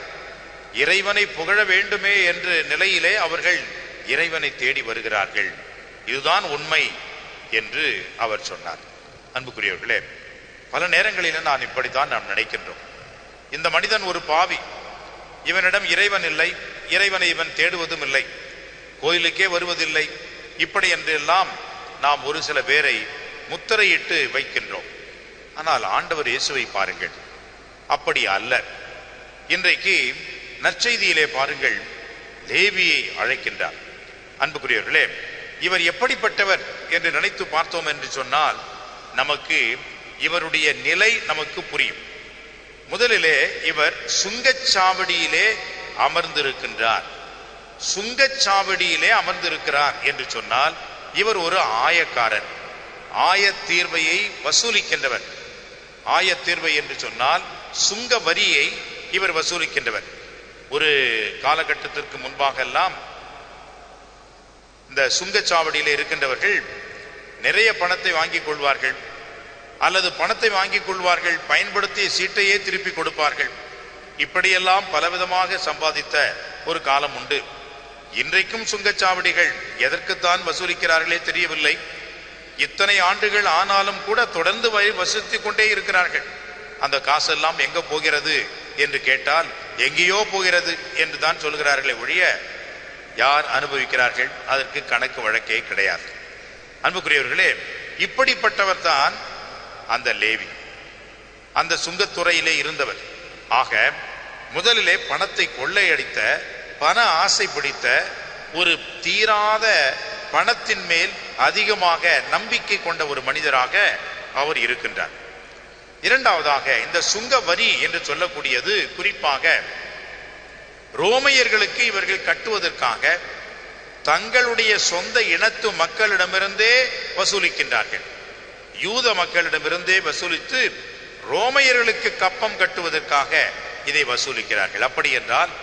இறைவனை புகழ வேண்டுமே என்ற நிலையிலே அவர்கள் இறைவனை தேடி வருகிறார்கள். இதுதான் உண்மை என்று அவர் சொன்னார். அன்புக்குரியவர்களே பல நேரங்களில் நான் இப்படித்தான் நாம் நினைக்கின்றோம். இந்த மனிதன் ஒரு பாவி. இவனிடம் இறைவன் இல்லை இறைவனை இவன் தேடுவதும் இல்லை கோயிலுக்கே வருவதில்லை. இப்படி என்றெல்லாம் நாம் ஒரு சில பேரை முத்திரையிட்டு வைக்கின்றோம். ஆனால் ஆண்டவர் இயேசுவை பாருங்கள் அப்படி அல்ல. இன்றைக்கு நற்செய்தியிலே பாருங்கள் லேவியை அழைக்கின்றார். அன்புக்குரியவர்களே இவர் எப்படிப்பட்டவர் என்று நினைத்து பார்த்தோம் என்று சொன்னால் நமக்கு இவருடைய நிலை நமக்கு புரியும். முதலிலே இவர் சுங்கச்சாவடியிலே அமர்ந்திருக்கின்றார். சுங்கச்சாவடியிலே அமர்ந்திருக்கிறார் என்று சொன்னால் இவர் ஒரு ஆயக்காரர். ஆய தீர்வையை வசூலிக்கின்றவர். ஆய தீர்வை என்று சொன்னால் சுங்க வரியை இவர் வசூலிக்கின்றவர். ஒரு காலகட்டத்திற்கு முன்பாக எல்லாம் இந்த சுங்கச்சாவடியில் இருக்கின்றவர்கள் நிறைய பணத்தை வாங்கிக் கொள்வார்கள். அல்லது பணத்தை வாங்கிக் கொள்வார்கள் பயன்படுத்திய சீட்டையே திருப்பி கொடுப்பார்கள். இப்படியெல்லாம் பலவிதமாக சம்பாதித்த ஒரு காலம் உண்டு. இன்றைக்கும் சுங்கச்சாவடிகள் எதற்குத்தான் வசூலிக்கிறார்களே தெரியவில்லை. இத்தனை ஆண்டுகள் ஆனாலும் கூட தொடர்ந்து வ- கொண்டே இருக்கிறார்கள். அந்த காசெல்லாம் எங்க போகிறது என்று கேட்டால் எங்கேயோ போகிறது என்று தான் சொல்கிறார்களே ஒழிய யார் அனுபவிக்கிறார்கள்? அதற்கு கணக்கு வழக்கே கிடையாது. அன்புக்குரியவர்களே இப்படிப்பட்டவர் தான் அந்த லேவி. அந்த சுங்கத்துறையிலே இருந்தவர். ஆக முதலிலே பணத்தை கொள்ளையடித்த பண ஆசை பிடித்த ஒரு தீராத பணத்தின் மேல் அதிகமாக நம்பிக்கை கொண்ட ஒரு மனிதராக அவர் இருக்கின்றார். இரண்டாவதாக இந்த சுங்க வரி என்று சொல்லக்கூடியது குறிப்பாக ரோமையர்களுக்கு இவர்கள் கட்டுவதற்காக தங்களுடைய சொந்த இனத்து மக்களிடமிருந்தே வசூலிக்கின்றார்கள். யூத மக்களிடமிருந்தே வசூலித்து ரோமையர்களுக்கு கப்பம் கட்டுவதற்காக இதை வசூலிக்கிறார்கள். அப்படி என்றால்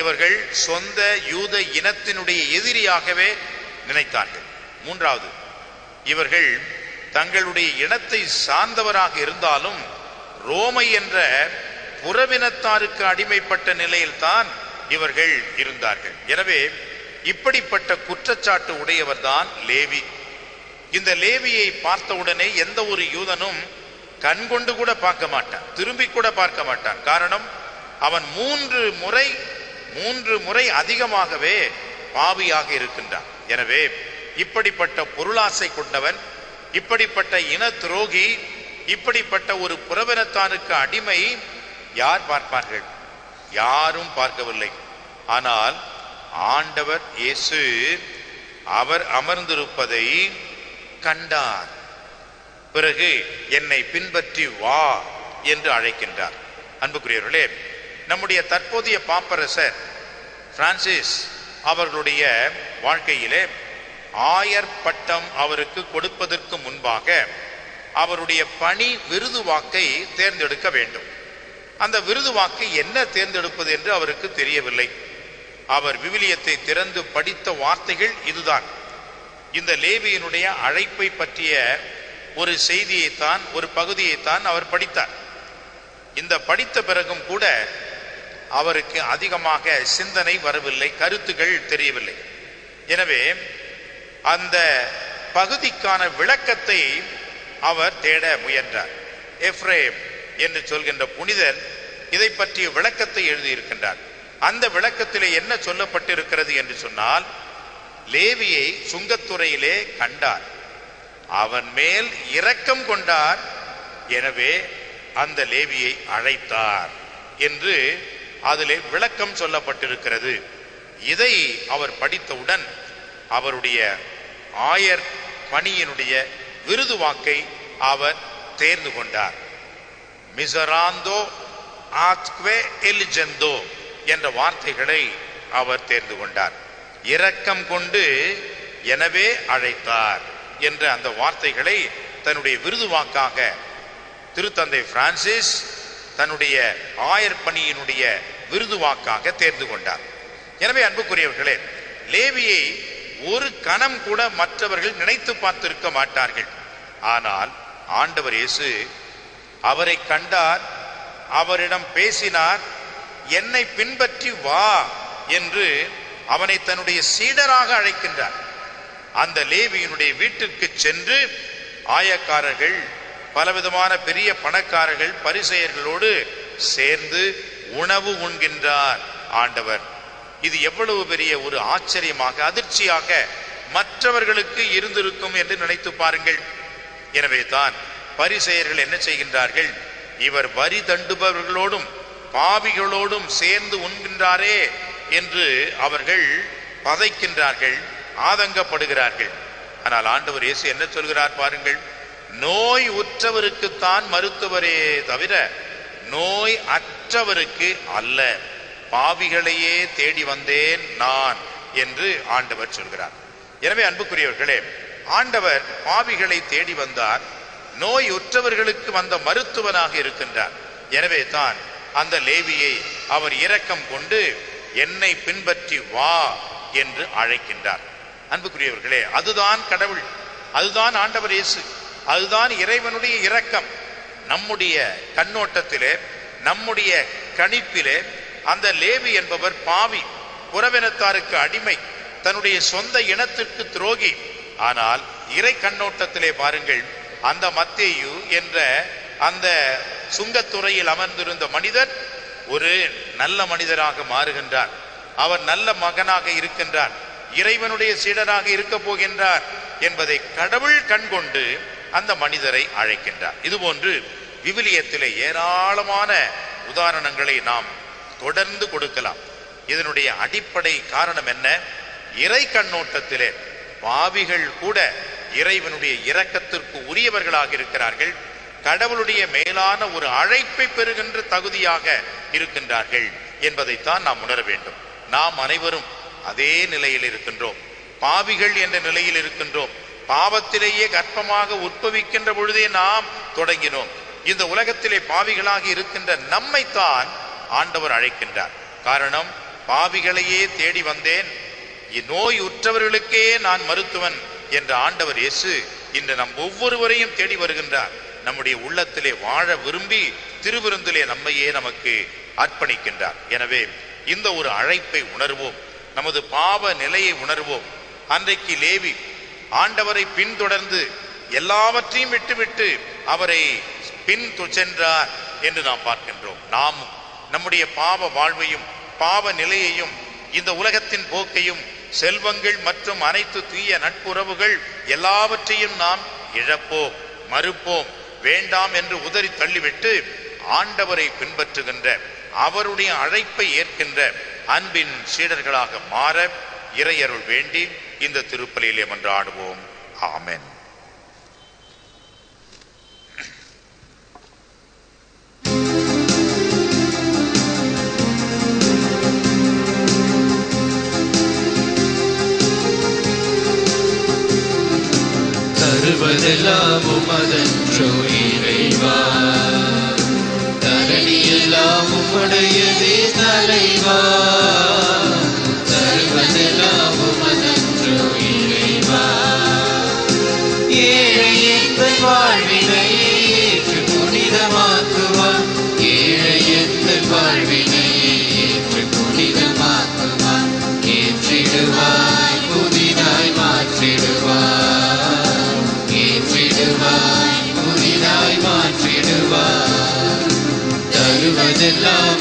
இவர்கள் சொந்த யூத இனத்தினுடைய எதிரியாகவே நினைத்தார்கள். மூன்றாவது இவர்கள் தங்களுடைய இனத்தை சார்ந்தவராக இருந்தாலும் ரோமை என்ற புறவினத்தாருக்கு அடிமைப்பட்ட நிலையில்தான் இவர்கள் இருந்தார்கள். எனவே இப்படிப்பட்ட குற்றச்சாட்டு உடையவர்தான் லேவி. இந்த லேவியை பார்த்தவுடனே எந்த ஒரு யூதனும் கண்கொண்டு கூட பார்க்க மாட்டான் திரும்பி கூட பார்க்க மாட்டான். காரணம் அவன் மூன்று முறை மூன்று முறை அதிகமாகவே பாவியாக இருக்கின்றான். எனவே இப்படிப்பட்ட பொருளாசை கொண்டவன் இப்படிப்பட்ட இன துரோகி இப்படிப்பட்ட ஒரு புறவினத்தானுக்கு அடிமை யார் பார்ப்பார்கள்? யாரும் பார்க்கவில்லை. ஆனால் ஆண்டவர் இயேசு அவர் அமர்ந்திருப்பதை கண்டார். பிறகு என்னை பின்பற்றி வா என்று அழைக்கின்றார். அன்புக்குரியவர்களே நம்முடைய தற்போதைய பாப்பரசர் பிரான்சிஸ் அவர்களுடைய வாழ்க்கையிலே ஆயர் பட்டம் அவருக்கு கொடுப்பதற்கு முன்பாக அவருடைய பணி விருது வாக்கை தேர்ந்தெடுக்க வேண்டும். அந்த விருது வாக்கு என்ன தேர்ந்தெடுப்பது என்று அவருக்கு தெரியவில்லை. அவர் விவிலியத்தை திறந்து படித்த வார்த்தைகள் இதுதான். இந்த லேவியினுடைய அழைப்பை பற்றிய ஒரு செய்தியைத்தான் ஒரு பகுதியைத்தான் அவர் படித்தார். இந்த படித்த பிறகும் கூட அவருக்கு அதிகமாக சிந்தனை வரவில்லை கருத்துகள் தெரியவில்லை. எனவே அந்த பகுதிக்கான விளக்கத்தை அவர் தேட முயன்றார். எஃப்ரேம் என்று சொல்கின்ற புனிதர் இதை பற்றிய விளக்கத்தை எழுதியிருக்கின்றார். அந்த விளக்கத்திலே என்ன சொல்லப்பட்டிருக்கிறது என்று சொன்னால் லேவியை சுங்கத்துறையிலே கண்டார் அவன் மேல் இரக்கம் கொண்டார் எனவே அந்த லேவியை அழைத்தார் என்று அதிலே விளக்கம் சொல்லப்பட்டிருக்கிறது. இதை அவர் படித்தவுடன் அவருடைய ஆயர் பணியினுடைய விருது வாக்கை அவர் தேர்ந்து கொண்டார். மிசராந்தோ ஆத்வே எலிஜெந்தோ என்ற வார்த்தைகளை அவர் தேர்ந்து கொண்டார். இரக்கம் கொண்டு எனவே அழைத்தார் என்ற அந்த வார்த்தைகளை தன்னுடைய விருது வாக்காக திருத்தந்தை பிரான்சிஸ் தன்னுடைய ஆயர் பணியினுடைய விருது வாக்காக தேர்ந்து கொண்டார். எனவே அன்புக்குரியவர்களே லேவியை ஒரு கணம் கூட மற்றவர்கள் நினைத்து பார்த்திருக்க மாட்டார்கள். ஆனால் ஆண்டவர் இயேசு அவரை கண்டார் அவரிடம் பேசினார் என்னை பின்பற்றி வா என்று அவனை தன்னுடைய சீடராக அழைக்கின்றார். அந்த லேவியினுடைய வீட்டிற்கு சென்று ஆயக்காரர்கள் பலவிதமான பெரிய பணக்காரர்கள் பரிசெயர்களோடு சேர்ந்து உணவு உண்கின்றார். ஆண்டவர் இது எவ்வளவு பெரிய ஒரு ஆச்சரியமாக அதிர்ச்சியாக மற்றவர்களுக்கு இருந்திருக்கும் என்று நினைத்து பாருங்கள். எனவே தான் பரிசெயர்கள் என்ன செய்கின்றார்கள்? இவர் வரி தண்டுபவர்களோடும் பாவிகளோடும் சேர்ந்து உண்கின்றாரே என்று அவர்கள் பதைக்கின்றார்கள் ஆதங்கப்படுகிறார்கள். ஆனால் ஆண்டவர் இயேசு என்ன சொல்கிறார் பாருங்கள் நோய் உற்றவருக்குத்தான் மருத்துவரே தவிர நோய் அற்றவருக்கு அல்ல. பாவிகளையே தேடி வந்தேன் நான் என்று ஆண்டவர் சொல்கிறார். எனவே அன்புக்குரியவர்களே ஆண்டவர் பாவிகளை தேடி வந்தார் நோய் உற்றவர்களுக்கு வந்த மருத்துவனாக இருக்கின்றார். எனவே தான் அந்த லேவியை அவர் இரக்கம் கொண்டு என்னை பின்பற்றி வா என்று அழைக்கின்றார். அன்புக்குரியவர்களே அதுதான் கடவுள் அதுதான் ஆண்டவர் இயேசு அதுதான் இறைவனுடைய இரக்கம். நம்முடைய கண்ணோட்டத்திலே நம்முடைய கணிப்பிலே அந்த லேவி என்பவர் பாவி உறவினத்தாருக்கு அடிமை தன்னுடைய சொந்த இனத்திற்கு துரோகி. ஆனால் இறை கண்ணோட்டத்திலே பாருங்கள் அந்த மத்தேயு என்ற அந்த சுங்கத்துறையில் அமர்ந்திருந்த மனிதர் ஒரு நல்ல மனிதராக மாறுகின்றார். அவர் நல்ல மகனாக இருக்கின்றான் இறைவனுடைய சீடராக இருக்க போகின்றார் என்பதை கடவுள் கண்கொண்டு அந்த மனிதரை அழைக்கின்றார். இதுபோன்று விவிலியத்திலே ஏராளமான உதாரணங்களை நாம் தொடர்ந்து கொடுக்கலாம். இதனுடைய அடிப்படை காரணம் என்ன? இறை கண்ணோட்டத்திலே பாவிகள் கூட இறைவனுடைய இரக்கத்திற்கு உரியவர்களாக இருக்கிறார்கள். கடவுளுடைய மேலான ஒரு அழைப்பை பெறுகின்ற தகுதியாக இருக்கின்றார்கள் என்பதைத்தான் நாம் உணர வேண்டும். நாம் அனைவரும் அதே நிலையில் இருக்கின்றோம். பாவிகள் என்ற நிலையில் இருக்கின்றோம். பாவத்திலேயே கற்பமாக உற்பவிக்கின்ற பொழுதே நாம் தொடங்கினோம். இந்த உலகத்திலே பாவிகளாக இருக்கின்ற நம்மைத்தான் ஆண்டவர் அழைக்கின்றார். காரணம் பாவிகளையே தேடி வந்தேன். நோய் உற்றவர்களுக்கே நான் மருத்துவன் என்ற ஆண்டவர் இயேசு இன்று நம் ஒவ்வொருவரையும் தேடி வருகின்றார். நம்முடைய உள்ளத்திலே வாழ விரும்பி திருவிருந்திலே நம்மையே நமக்கு அர்ப்பணிக்கின்றார். எனவே இந்த ஒரு அழைப்பை உணர்வோம். நமது பாவ நிலையை உணர்வோம். அன்றைக்கு லேவி ஆண்டவரை பின்தொடர்ந்து எல்லாவற்றையும் விட்டுவிட்டு அவரை பின் சென்றார் என்று நாம் பார்க்கின்றோம். நாம் நம்முடைய பாவ வாழ்வையும் பாவ நிலையையும் இந்த உலகத்தின் போக்கையும் செல்வங்கள் மற்றும் அனைத்து தீய நட்புறவுகள் எல்லாவற்றையும் நாம் இழப்போம் மறுப்போம். வேண்டாம் என்று உதறி தள்ளிவிட்டு ஆண்டவரை பின்பற்றுகின்ற அவருடைய அழைப்பை ஏற்கின்ற அன்பின் சீடர்களாக மாற இறையருள் வேண்டி இந்த திருப்பலியிலே மன்றாடுவோம். ஆமென். தருவதெல்லாம் உமதன்றோ தரணியெல்லாம் உம்முடையதே தலைவா. தருவதெல்லாம் உமதன்றோ இறைவா. ஏழை எங்கள் வாழ்வினை ஏற்று புனிதமாக்குவார் ஏழை எங்கள் வாழ்வினை ஏற்று புனிதமாக்குவார் ஏற்றிடுவாய் it low.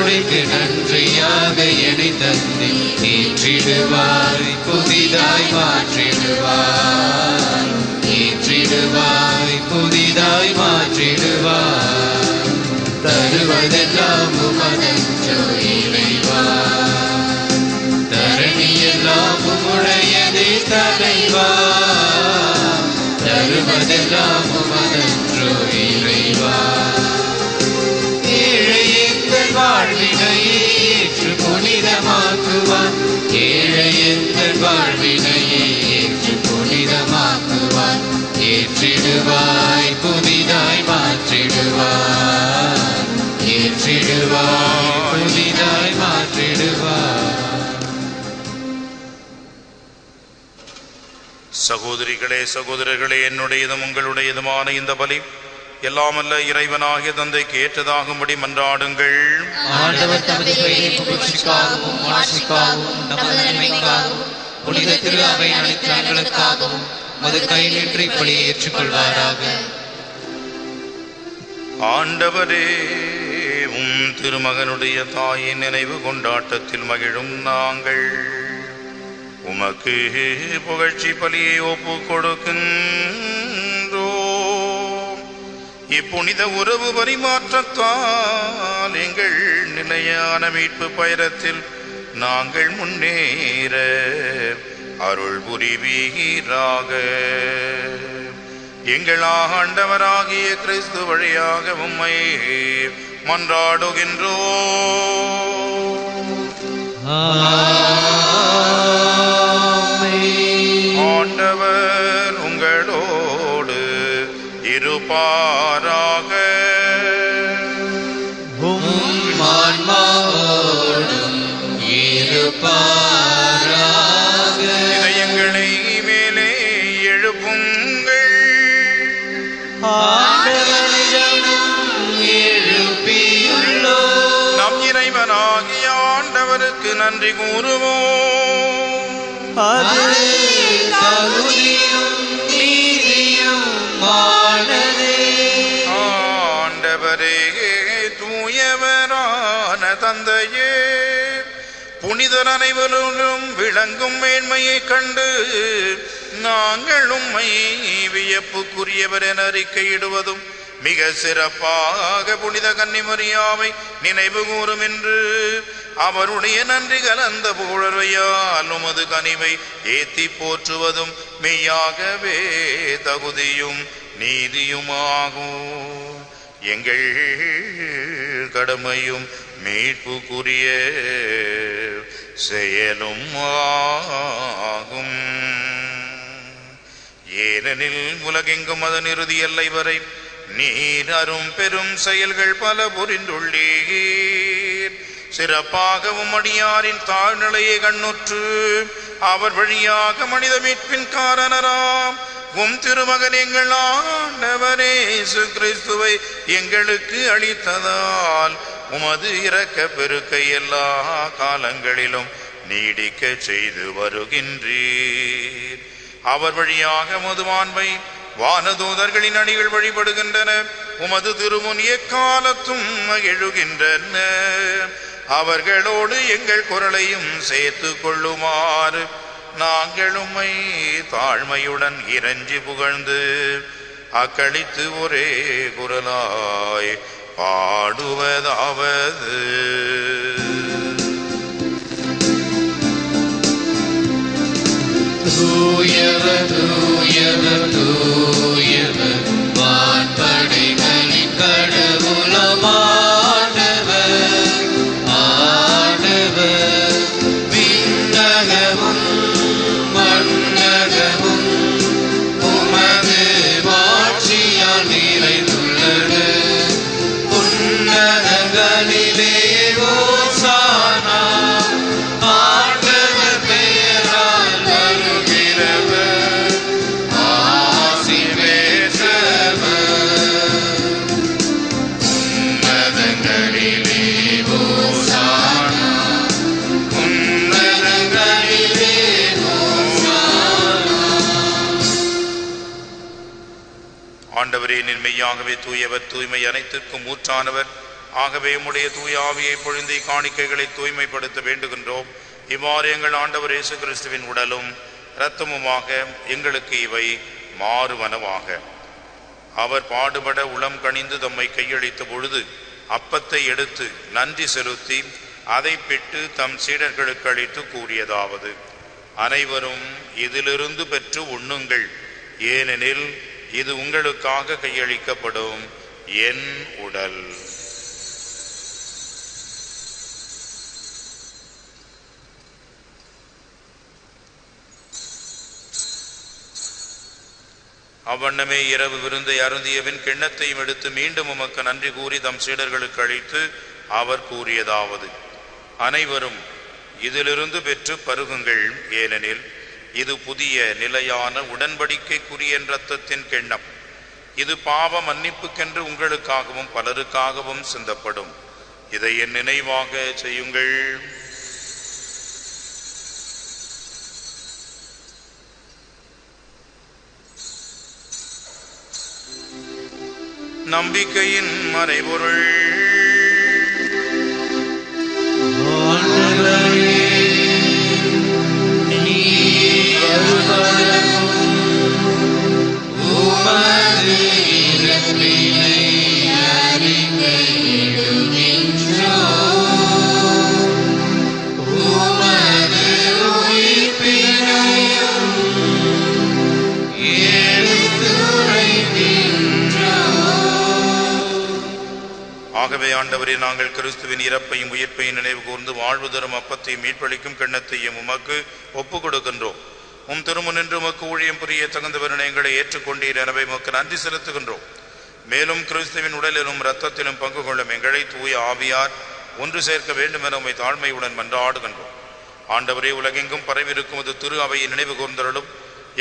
கொடைக்கு நன்றியாக என்னை தந்தி ஏற்றிடுவாய் புதிதாய் மாற்றிடுவாய் ஏற்றிடுவாய் புதிதாய் மாற்றிடுவாய் தருவதெல்லாம் உமதன்றோ இறைவா தரணியெல்லாம் உம்முடையதே தலைவா. தருவதெல்லாம் வாழ்வினையே ஏற்று புனிதமாக்குவான். ஏற்றிடுவாய் புதிதாய் மாற்றிடுவாய் ஏற்றிடுவாய் புதிதாய் சகோதரிகளே சகோதரர்களே என்னுடையதும் உங்களுடையதுமான இந்த பலி எல்லாமல்ல இறைவனாகிய தந்தைக்கு ஏற்றதாகும்படி மன்றாடுங்கள். ஆண்டவர் தமது பெயரை புகழ்ச்சிக்காகவும் மாட்சிக்காகவும் நமது நன்மைக்காகவும். புனித திரு அவை அனைத்து நலன்களுக்காகவும் மது கை நின்று ஏற்றுக்கொள்வாராக. ஆண்டவரே உம் திருமகனுடைய தாயின் நினைவு கொண்டாட்டத்தில் மகிழும் நாங்கள். உமக்கு புகழ்ச்சி பலியை ஒப்பு கொடுக்கின்றோ இப்புனித உறவு பரிமாற்றத்தால் எங்கள் நிலையான மீட்பு பயணத்தில் நாங்கள் முன்னேற அருள் புரிவீராக. எங்கள் ஆண்டவராகிய கிறிஸ்து வழியாக உம்மை மன்றாடுகின்றோ ஆண்டவர் உங்களோடு இருப்பாரா? இதயங்களை மேலே எழுப்புங்கள். நம் இறைவனாகிய ஆண்டவருக்கு நன்றி கூறுவோம். ஆண்டவரே தூயவரான தந்தையே புனிதர் அனைவரும் விளங்கும் மேன்மையை கண்டு நாங்கள் உம்மை வியப்புக்குரியவர் என அறிக்கையிடுவதும் மிக சிறப்பாக புனித கன்னிமரியாவை நினைவு கூறும் என்று அவருடைய நன்றி கலந்த புகழர்வையால் உமது கனிவை ஏத்தி போற்றுவதும் மெய்யாகவே தகுதியும் நீதியுமாகும். எங்கள் கடமையும் மீட்புக்குரிய செயலும் ஆகும். ஏனெனில் உலகெங்கும் அதன் இறுதி எல்லை வரை நீர் அரும் பெரும் செயல்கள் பல புரிந்துள்ளீர். சிறப்பாகவும் அடியாரின் தாழ்நிலையை கண்ணுற்று அவர் வழியாக மனித மீட்பின் காரணராம். உம் திருமகன் எங்கள் ஆண்டவரே கிறிஸ்துவை எங்களுக்கு அளித்ததால் உமது இரக்க பெருக்கை எல்லா காலங்களிலும் நீடிக்க செய்து வருகின்றீர். அவர் வழியாக மதுவான்மை வானதூதர்களின் அணிகள் வழிபடுகின்றன. உமது திருமுன் எக்காலத்தும் எழுகின்றன. அவர்களோடு எங்கள் குரலையும் சேர்த்து கொள்ளுமாறு நாங்கள் உம்மை தாழ்மையுடன் இறஞ்சி புகழ்ந்து அக்களித்து ஒரே குரலாய் பாடுவதாவது. தூயவ தூயவ தூயவ தூயவர் வான்படைகளின் கடவுளமாண்டவர் ஆண்டவரே நிர்மையாகவே தூயவர் தூய்மை அனைத்திற்கும் ஊற்றானவர். ஆகவே உம்முடைய தூய ஆவியை பொழிந்தி காணிக்கைகளை தூய்மைப்படுத்த வேண்டுகின்றோம். இவ்வாறு எங்கள் ஆண்டவர் இயேசு கிறிஸ்துவின் உடலும் இரத்தமுமாக எங்களுக்கு இவை மாறுவனவாக. அவர் பாடுபட உளம் கணிந்து தம்மை கையளித்த பொழுது அப்பத்தை எடுத்து நன்றி செலுத்தி அதை பெற்று தம் சீடர்களுக்கு அளித்து கூறியதாவது. அனைவரும் இதிலிருந்து பெற்று உண்ணுங்கள். ஏனெனில் இது உங்களுக்காக கையளிக்கப்படும் என் உடல். அவ்வண்ணமே இரவு விருந்தை அருந்தியவின் கிண்ணத்தையும் எடுத்து மீண்டும் உமக்கு நன்றி கூறி தம் சீடர்களுக்கு அளித்து அவர் கூறியதாவது அனைவரும் இதிலிருந்து பெற்று பருகுங்கள் ஏனெனில் இது புதிய நிலையான உடன்படிக்கைக்குரிய இரத்தத்தின் கிண்ணம். இது பாவ மன்னிப்புக்கென்று உங்களுக்காகவும் பலருக்காகவும் சிந்தப்படும். இதை என் நினைவாக செய்யுங்கள். நம்பிக்கையின் மறைபொருள். ஆகவே ஆண்டவரே நாங்கள் கிறிஸ்துவின் இறப்பையும் உயிர்ப்பையும் நினைவு கூர்ந்து வாழ்வு தரும் அப்பத்தையும் மீட்பளிக்கும் கிண்ணத்தையும் உமக்கு ஒப்புக் கொடுக்கின்றோம். உம் திருமுனின்று உமக்கு ஊழியம் புரிய தகுந்த எங்களை ஏற்றுக்கொண்டீர். எனவே உமக்கு நன்றி செலுத்துகின்றோம். மேலும் கிறிஸ்துவின் உடலிலும் இரத்தத்திலும் பங்கு கொள்ளும் எங்களை தூய ஆவியார் ஒன்று சேர்க்க வேண்டும் என உமை தாழ்மையுடன் மன்றாடுகின்றோம். ஆண்டவரே உலகெங்கும் பரவியிருக்கும் அது திரு அவையை நினைவு கூர்ந்தருளும்.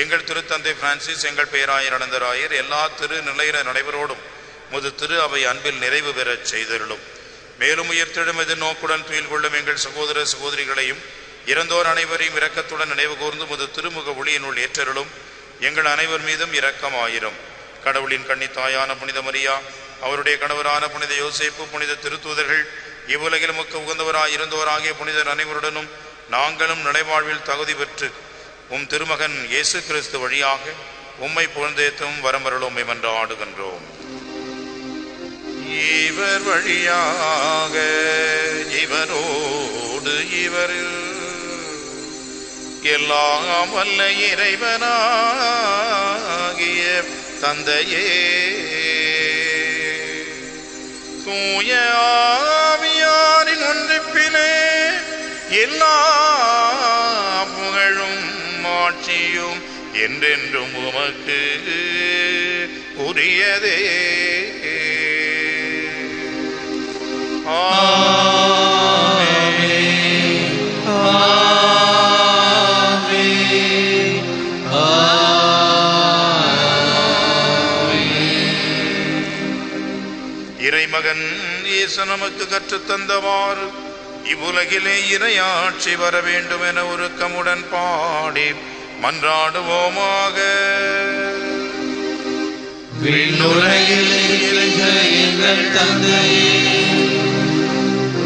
எங்கள் திருத்தந்தை பிரான்சிஸ் எங்கள் பேராயர் நடந்தராயர் எல்லா திரு நிலையின நடைபெறோடும் முது திரு அவை அன்பில் நிறைவு பெறச் செய்தருளும். மேலும் உயர்த்திடும் எதிர்நோக்குடன் துயில் கொள்ளும் எங்கள் சகோதர சகோதரிகளையும் இறந்தோர் அனைவரையும் இரக்கத்துடன் நினைவு கூர்ந்து முது திருமுக ஒளியினுள் ஏற்றருளும். எங்கள் அனைவர் மீதும் இரக்கமாயிரும். கடவுளின் கண்ணி தாயான புனித மரியா அவருடைய கணவரான புனித யோசிப்பு புனித திருத்தூதர்கள் இவ்வுலகில் முக்க உகந்தவராய் இருந்தோராகிய புனிதர் அனைவருடனும் நாங்களும் நடைவாழ்வில் தகுதி பெற்று உம் திருமகன் இயேசு கிறிஸ்து வழியாக உம்மை புகழ்ந்தேத்தும் வரமருளும் என்று ஆடுகின்றோம். இவர் வழியாக இவரோடு இவரில் எல்லாம் வல்ல இறைவனாகிய தந்தையே. தூய ஆவியாரின் ஒன்றிப்பிலே எல்லா புகழும் மாட்சியும் என்றென்றும் உமக்கு உரியதே. இறைமகன் இயேசு நமக்கு கற்றுத் இவ்வுலகிலே இறையாட்சி வர வேண்டும் என உருக்கமுடன் பாடி மன்றாடுவோமாக. எங்கள் தந்தையே.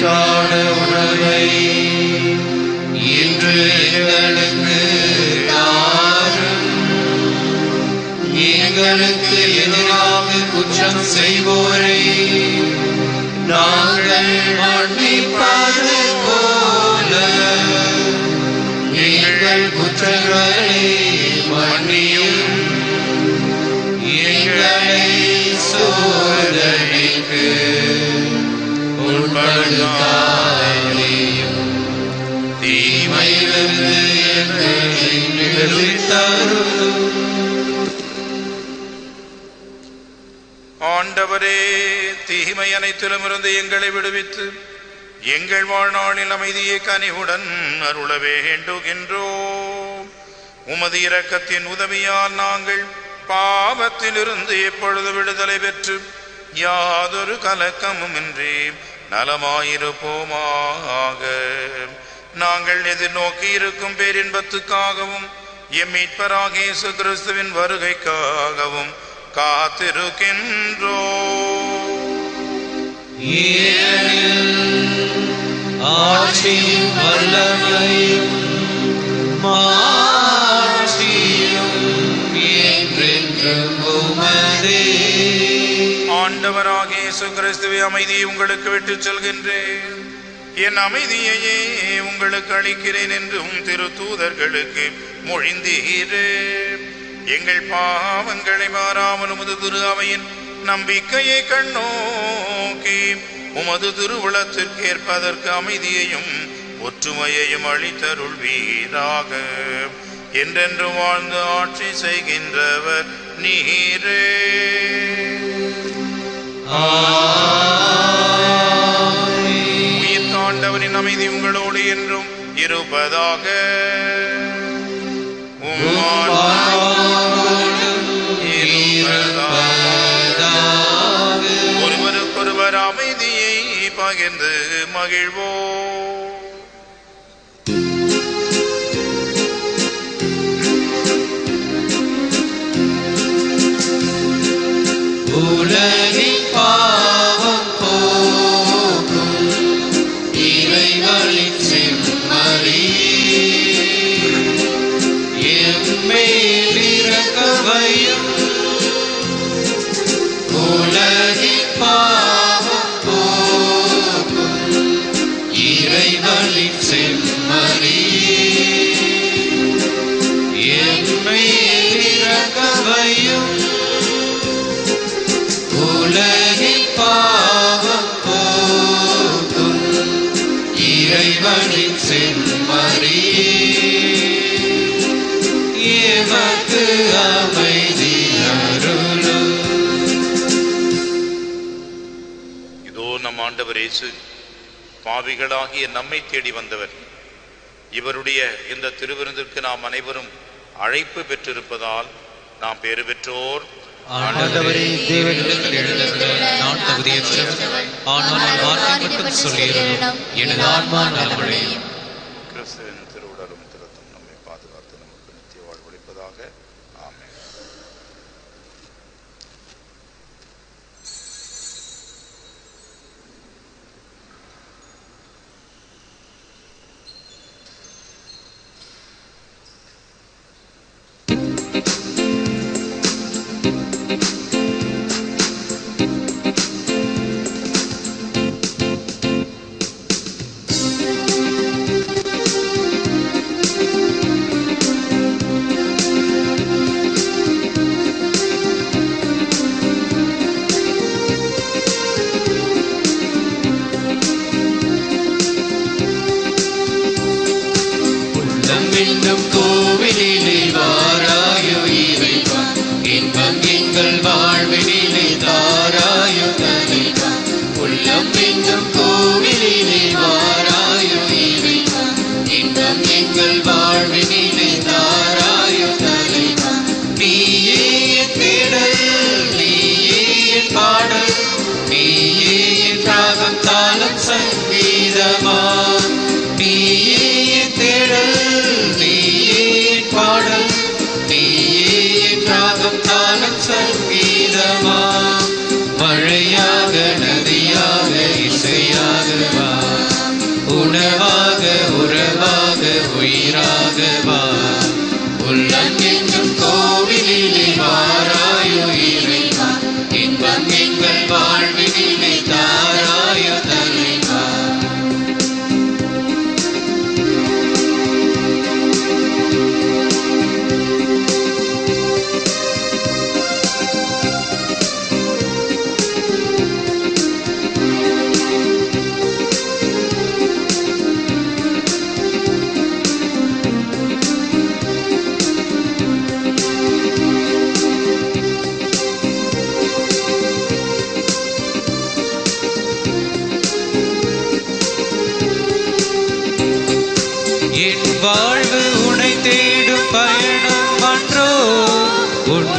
சாட உணவை இன்று எங்களுக்கு தாரும். எங்களுக்கு எதிராக குற்றம் செய்வோரை நாங்கள் ஆண்டவரே தீமை அனைத்திலும் இருந்து எங்களை விடுவித்து எங்கள் வாழ்நாளில் அமைதியை கனிவுடன் அருள வேண்டுகின்றோம் உமது இரக்கத்தின் உதவியால் நாங்கள் பாவத்திலிருந்து எப்பொழுது விடுதலை பெற்று யாதொரு கலக்கமும் இன்றி நலமாயிருப்போமாக. நாங்கள் எதிர்நோக்கி இருக்கும் பேரின்பத்துக்காகவும் எம் மீட்பராக இயேசு கிறிஸ்துவின் வருகைக்காகவும் காத்திருக்கின்றோம் ஆட்சியும் வல்லமையும் மாட்சியும் என்றென்றும் உமதே ஆண்டவராக இயேசு கிறிஸ்துவை அமைதியை உங்களுக்கு விட்டுச் செல்கின்றேன். என் அமைதியையே உங்களுக்கு அளிக்கிறேன் என்றும் திருத்தூதர்களுக்கு மொழிந்தீரே. எங்கள் பாவங்களை மாறாமல் உமது திரு அவையின் நம்பிக்கையை கண்ணோக்கி உமது திருவுளத்திற்கு ஏற்பதற்கு அமைதியையும் ஒற்றுமையையும் அளித்தருள்வீராக என்றென்று வாழ்ந்து ஆட்சி செய்கின்றவர் நீரே. உயிர் தாண்டவரின் அமைதி உங்களோடு என்றும் இருப்பதாக. ஒருவருக்கொருவர் அமைதியை பகிர்ந்து மகிழ்வோம். இயேசு பாவிகளாகிய நம்மை தேடி வந்தவர். இவருடைய இந்த திருவிருந்திற்கு நாம் அனைவரும் அழைப்பு பெற்றிருப்பதால் நாம் பேறு பெற்றோர். ஆண்டவரே தேவனிடத்தில் எழுந்தருள நான் தகுதியற்றவன். ஆனால் நான் வார்த்தை மட்டும் சொல்லியிருந்தோம் எனது ஆன்மா நலமடையும் கிறிஸ்துவின் திருவுடலும் திருத்தம் நம்மை பாதுகாத்து நமக்கு நித்திய வாழ்வளிப்பதாக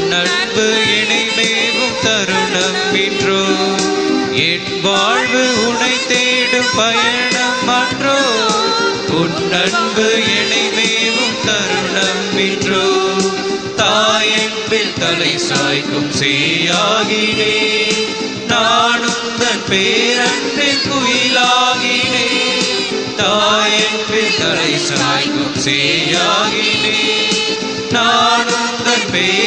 நட்பு இணைமேவும் தருணம் இன்றோ. என் வாழ்வு உனை தேடும் பயணம் அன்றோ. உன் நட்பு இணைமேவும் தருணம் இன்றோ. தாயன்பில் தலை சாய்க்கும் சேயாகினே. நானும் தன் பேரன்பில் குயிலாகினே. தாயன்பில் தலை சாய்க்கும் சேயாகினே. நானும் தன் பேர்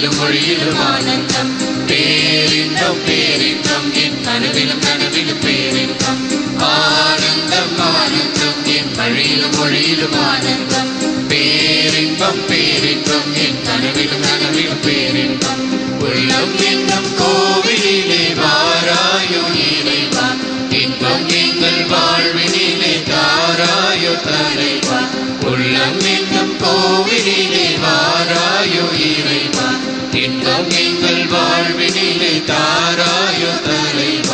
என் வழியிலும் மொழியிலும் ஆனந்தம். பேரின்பம் பேரின்பம் என் கனவிலும் கனவிலும் பேரின்பம். ஆனந்தம் ஆனந்தம் என் வழியிலும் மொழியிலும் ஆனந்தம். பேரின்பம் பேரின்பம் என் கனவிலும் கனவிலும் பேரின்பம். உள்ளம் என்னும் கோவிலே வாராயோ இறைவா. இன்பம் எங்கள் வாழ்வினிலே தாராயோ தலைவா. உள்ளம் என்னும் கோவிலே எங்கள் வாழ்வினிலே தாராயோ தலைவா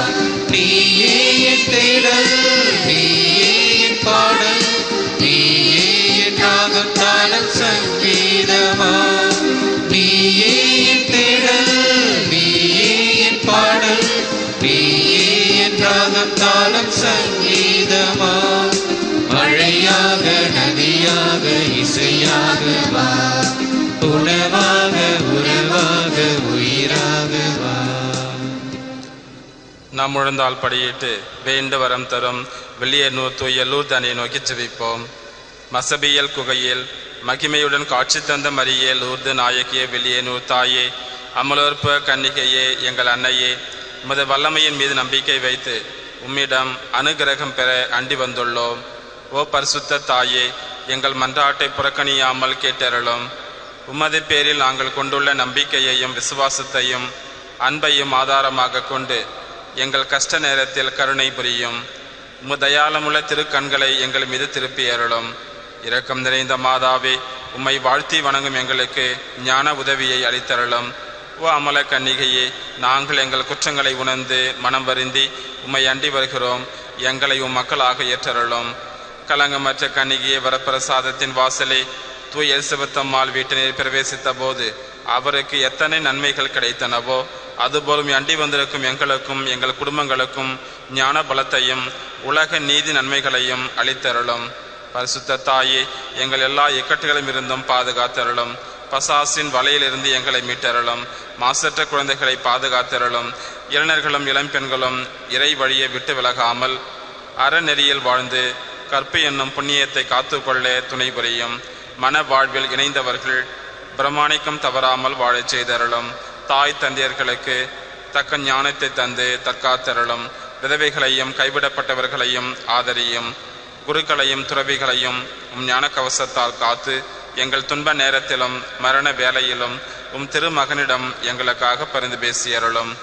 நாம் முழந்தால் படியிட்டு வேண்டு வரம் தரும். வெளியனூர் தூய லூர்தனை நோக்கி ஜெபிப்போம். மசபியல் குகையில் மகிமையுடன் காட்சி தந்த மரியே லூர்து நாயகியே வெளியனூர் தாயே அமலோற்ப கன்னிகையே எங்கள் அன்னையே உமது வல்லமையின் மீது நம்பிக்கை வைத்து உம்மிடம் அனுகிரகம் பெற அண்டி வந்துள்ளோம். ஓ பரிசுத்த தாயே எங்கள் மன்றாட்டை புறக்கணியாமல் கேட்டருளும். உமது பேரில் நாங்கள் கொண்டுள்ள நம்பிக்கையையும் விசுவாசத்தையும் அன்பையும் ஆதாரமாக கொண்டு எங்கள் கஷ்ட நேரத்தில் கருணை புரியும். உமது தயாளமுள்ள திருக்கண்களை எங்கள் மீது திருப்பி அருளும். இரக்கம் நிறைந்த மாதாவே உம்மை வாழ்த்தி வணங்கும் எங்களுக்கு ஞான உதவியை அளித்தருளும். ஓ அமல கன்னிகையே நாங்கள் எங்கள் குற்றங்களை உணர்ந்து மனம் வருந்தி உம்மை அண்டி வருகிறோம். எங்களை உம் மக்களாக ஏற்றருளும். கலங்கமற்ற கன்னிகையை வரப்பிரசாதத்தின் வாசலே தூய் எலிசபெத்தம்மாள் வீட்டினில் பிரவேசித்த போது அவருக்கு எத்தனை நன்மைகள் கிடைத்தனவோ அதுபோலும் அண்டி வந்திருக்கும் எங்களுக்கும் எங்கள் குடும்பங்களுக்கும் ஞான பலத்தையும் உலக நீதி நன்மைகளையும் அளித்தருளும். பரிசுத்த தாயே எங்கள் எல்லா இக்கட்டுகளும் இருந்தும் பாதுகாத்தருளும். பசாசின் வலையிலிருந்து எங்களை மீட்டருளும். மாசற்ற குழந்தைகளை பாதுகாத்தருளும். இளைஞர்களும் இளம்பெண்களும் இறை வழியை விட்டு விலகாமல் அறநெறியில் வாழ்ந்து கற்பு என்னும் புண்ணியத்தை காத்துக்கொள்ள துணை புரியும். மன வாழ்வில் இணைந்தவர்கள் பிரமாணிக்கம் தவறாமல் வாழச் செய்தருளும். தாய் தந்தையர்களுக்கு தக்க ஞானத்தை தந்து தற்காத்தருளும். விதவைகளையும் கைவிடப்பட்டவர்களையும் ஆதரியும். குருக்களையும் துறவிகளையும் உம் ஞான கவசத்தால் காத்து எங்கள் துன்ப நேரத்திலும் மரண வேலையிலும் உம் திருமகனிடம் எங்களுக்காக பரிந்து பேசியருளும்.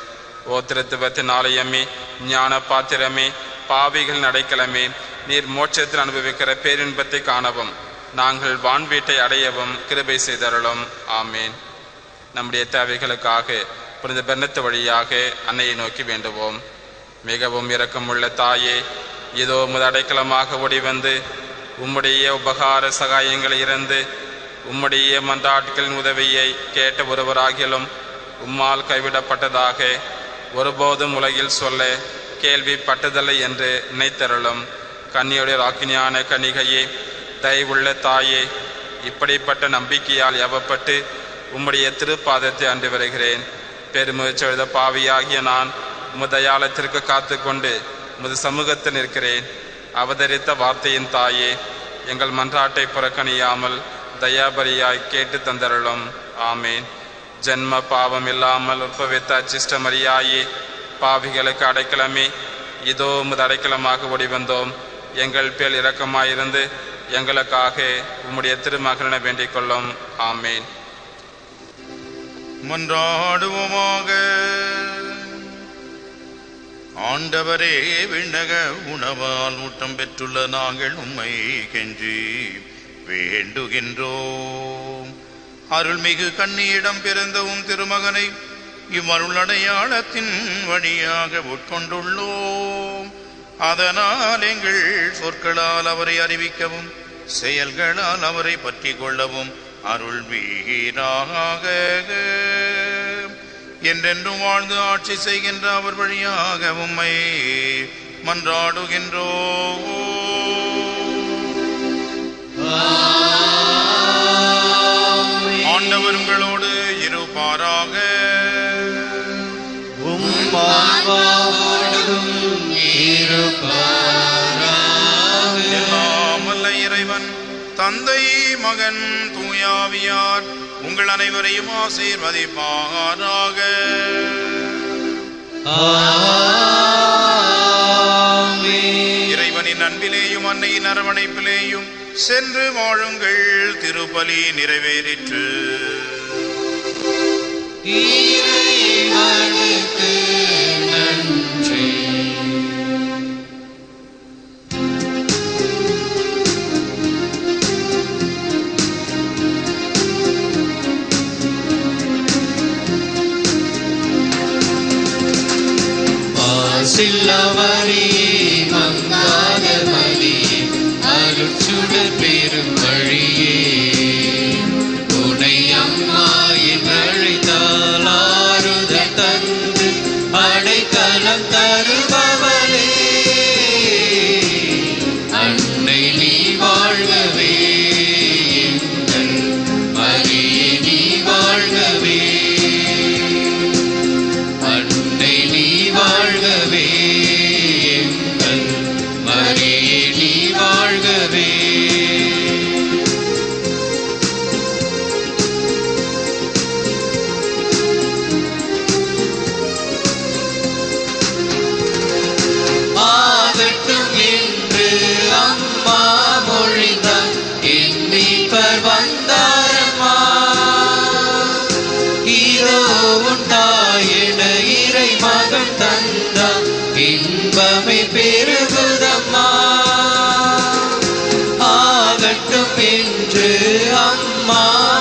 ஓ திருத்துவத்தின் ஆலயமே ஞான பாத்திரமே பாவிகள் நடைக்கிழமே நீர் மோட்சத்தில் அனுபவிக்கிற பேரின்பத்தை காணவும். நாங்கள் வான் வீட்டை அடையவும் கிருபை செய்தருளும். ஆமேன். நம்முடைய தேவைகளுக்காக புனித பெண்ணத்து வழியாக அன்னையை நோக்கி வேண்டுவோம். மிகவும் இரக்கமுள்ள தாயே இதோ உமது அடைக்கலமாக ஓடி வந்து உம்முடைய உபகார சகாயங்களை இருந்து உம்முடைய மன்றாட்களின் உதவியை கேட்ட ஒருவராகிலும் உம்மால் கைவிடப்பட்டதாக ஒருபோதும் உலகில் சொல்ல கேள்விப்பட்டதில்லை என்று நினைத்தருளும். கன்னியுடைய ராக்கினியான கணிகையே தயவுள்ள தாயே இப்படிப்பட்ட நம்பிக்கையால் எவப்பட்டு உம்முடைய திருப்பாதத்தை அன்று வருகிறேன். பெருமுயற்சிழுத பாவியாகிய நான் உமது தயாளத்திற்கு காத்து கொண்டு உமது சமூகத்தில் நிற்கிறேன். அவதரித்த வார்த்தையின் தாயே எங்கள் மன்றாட்டை புறக்கணியாமல் தயாபரியாய் கேட்டு தந்தருளும். ஆமேன். ஜென்ம பாவம் இல்லாமல் உற்பவித்த அச்சிஷ்டமரியாயே பாவிகளுக்கு அடைக்கலமே. இதோ உமது அடைக்கலமாக ஓடி வந்தோம் எங்கள் பேர் இரக்கமாயிருந்து எங்களுக்காக உம்முடைய திருமகனை வேண்டிக் கொள்ளும். ஆமேன். மன்றாடுவோமாக. ஆண்டவரே விண்ணக உணவால் ஊட்டம் பெற்றுள்ள நாங்கள் உம்மை கெஞ்சி வேண்டுகின்றோம். அருள்மிகு கண்ணியிடம் பிறந்த உம் திருமகனை இவ்வருளடையாளத்தின் வழியாக உட்கொண்டுள்ளோம். அதனால் எங்கள் சொற்களால் அவரை அறிவிக்கவும் செயல்களால் அவரை பற்றி கொள்ளவும் அருள் வீராக என்றென்றும் வாழ்ந்து ஆட்சி செய்கின்ற அவர் வழியாக உம்மை மன்றாடுகின்றோ. ஆண்டவர் உங்களோடு இருப்பாராக. இருப்பார். தந்தை மகன் தூயாவியார் உங்கள் அனைவரையும் ஆசீர்வதிப்பாராக. இறைவனின் அன்பிலேயும் அன்னையின் அரவணைப்பிலேயும் சென்று வாழுங்கள் திருப்பலி நிறைவேறிற்று. മനസ്സിലവരേ Mama.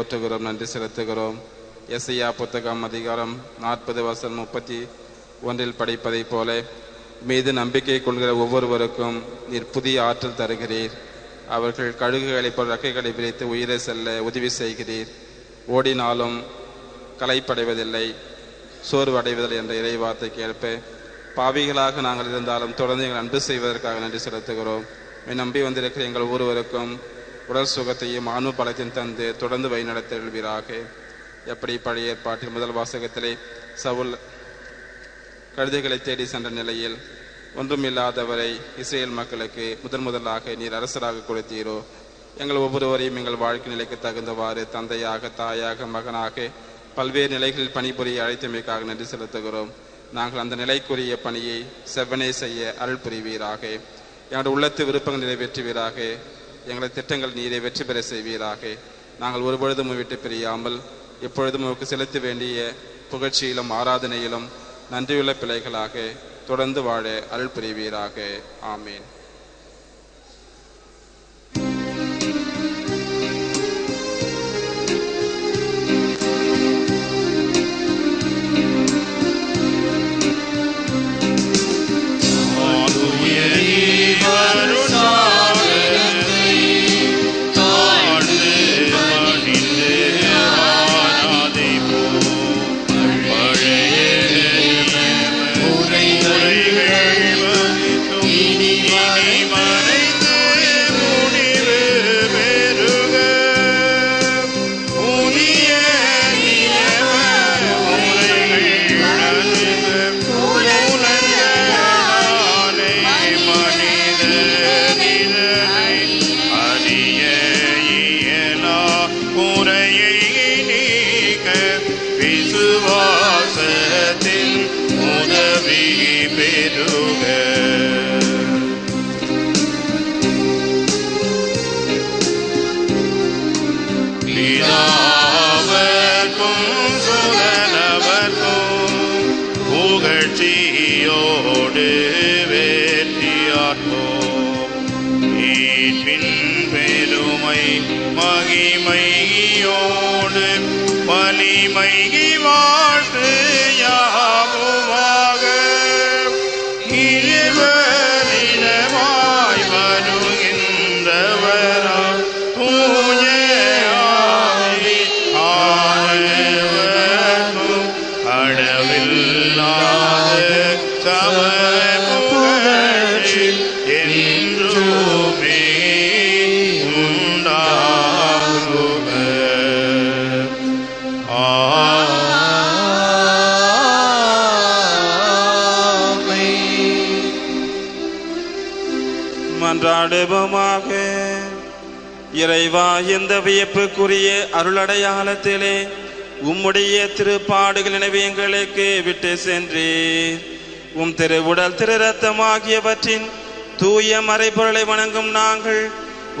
போற்றுகிறோம் நன்றி செலுத்துகிறோம். எஸ்ஐயா புத்தகம் அதிகாரம் நாற்பது வசனம் முப்பத்தி ஒன்றில் படிப்பதைப் போல மீது நம்பிக்கை கொள்கிற ஒவ்வொருவருக்கும் நீர் புதிய ஆற்றல் தருகிறீர். அவர்கள் கழுகுகளை போல் ரக்கைகளை விரித்து உயிரை செல்ல உதவி செய்கிறீர். ஓடினாலும் களைப்படைவதில்லை சோர்வடைவதில்லை என்ற இறைவார்த்தை கேட்ப. பாவிகளாக நாங்கள் இருந்தாலும் தொடர்ந்து எங்கள் அன்பு செய்வதற்காக நன்றி செலுத்துகிறோம். நம்பி வந்திருக்கிற எங்கள் ஒவ்வொருவருக்கும் உடல் சுகத்தையும் ஆணு பலத்தையும் தந்து தொடர்ந்து வழிநடத்திடுவீராக எப்படி பழைய ஏற்பாட்டில் முதல் வாசகத்திலே சவுல் கழுதைகளை தேடி சென்ற நிலையில் ஒன்றுமில்லாதவரை இஸ்ரேல் மக்களுக்கு முதன் முதலாக நீர் அரசராக கொடுத்தீரோ. எங்கள் ஒவ்வொருவரையும் எங்கள் வாழ்க்கை நிலைக்கு தகுந்தவாறு தந்தையாக தாயாக மகனாக பல்வேறு நிலைகளில் பணிபுரிய அழைத்தமைக்காக நன்றி செலுத்துகிறோம். நாங்கள் அந்த நிலைக்குரிய பணியை செவ்வனே செய்ய அருள் புரிவீராக. எங்களுடைய உள்ளத்து விருப்பங்கள் நிறைவேற்றுவீராக. எங்களது திட்டங்கள் நீரை வெற்றி பெற செய்வீராக. நாங்கள் ஒருபொழுதும் விட்டு பிரியாமல் எப்பொழுதும் உமக்கு செலுத்த வேண்டிய புகழ்ச்சியிலும் ஆராதனையிலும் நன்றியுள்ள பிள்ளைகளாக தொடர்ந்து வாழ அருள் புரிவீராக. ஆமீன். இறைவா இந்த வியப்புக்குரிய அருளடையாளத்திலே உம்முடைய திருப்பாடுகள் நினைவு எங்களுக்கு விட்டு சென்றீர். உம் திரு உடல் திரு ரத்தம் ஆகியவற்றின் தூய மறைபொருளை வணங்கும் நாங்கள்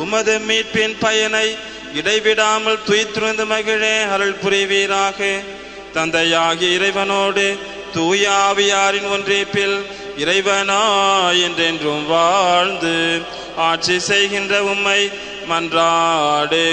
உமது மீட்பின் பயனை இடைவிடாமல் துய்த்துணர்ந்து மகிழே அருள் புரிவீராக. தந்தையாகிய இறைவனோடு தூய ஆவியாரின் ஒன்றிப்பில் இறைவனா என்றென்றும் வாழ்ந்து ஆட்சி செய்கின்ற உம்மை மன்றாடுகின்றோம்.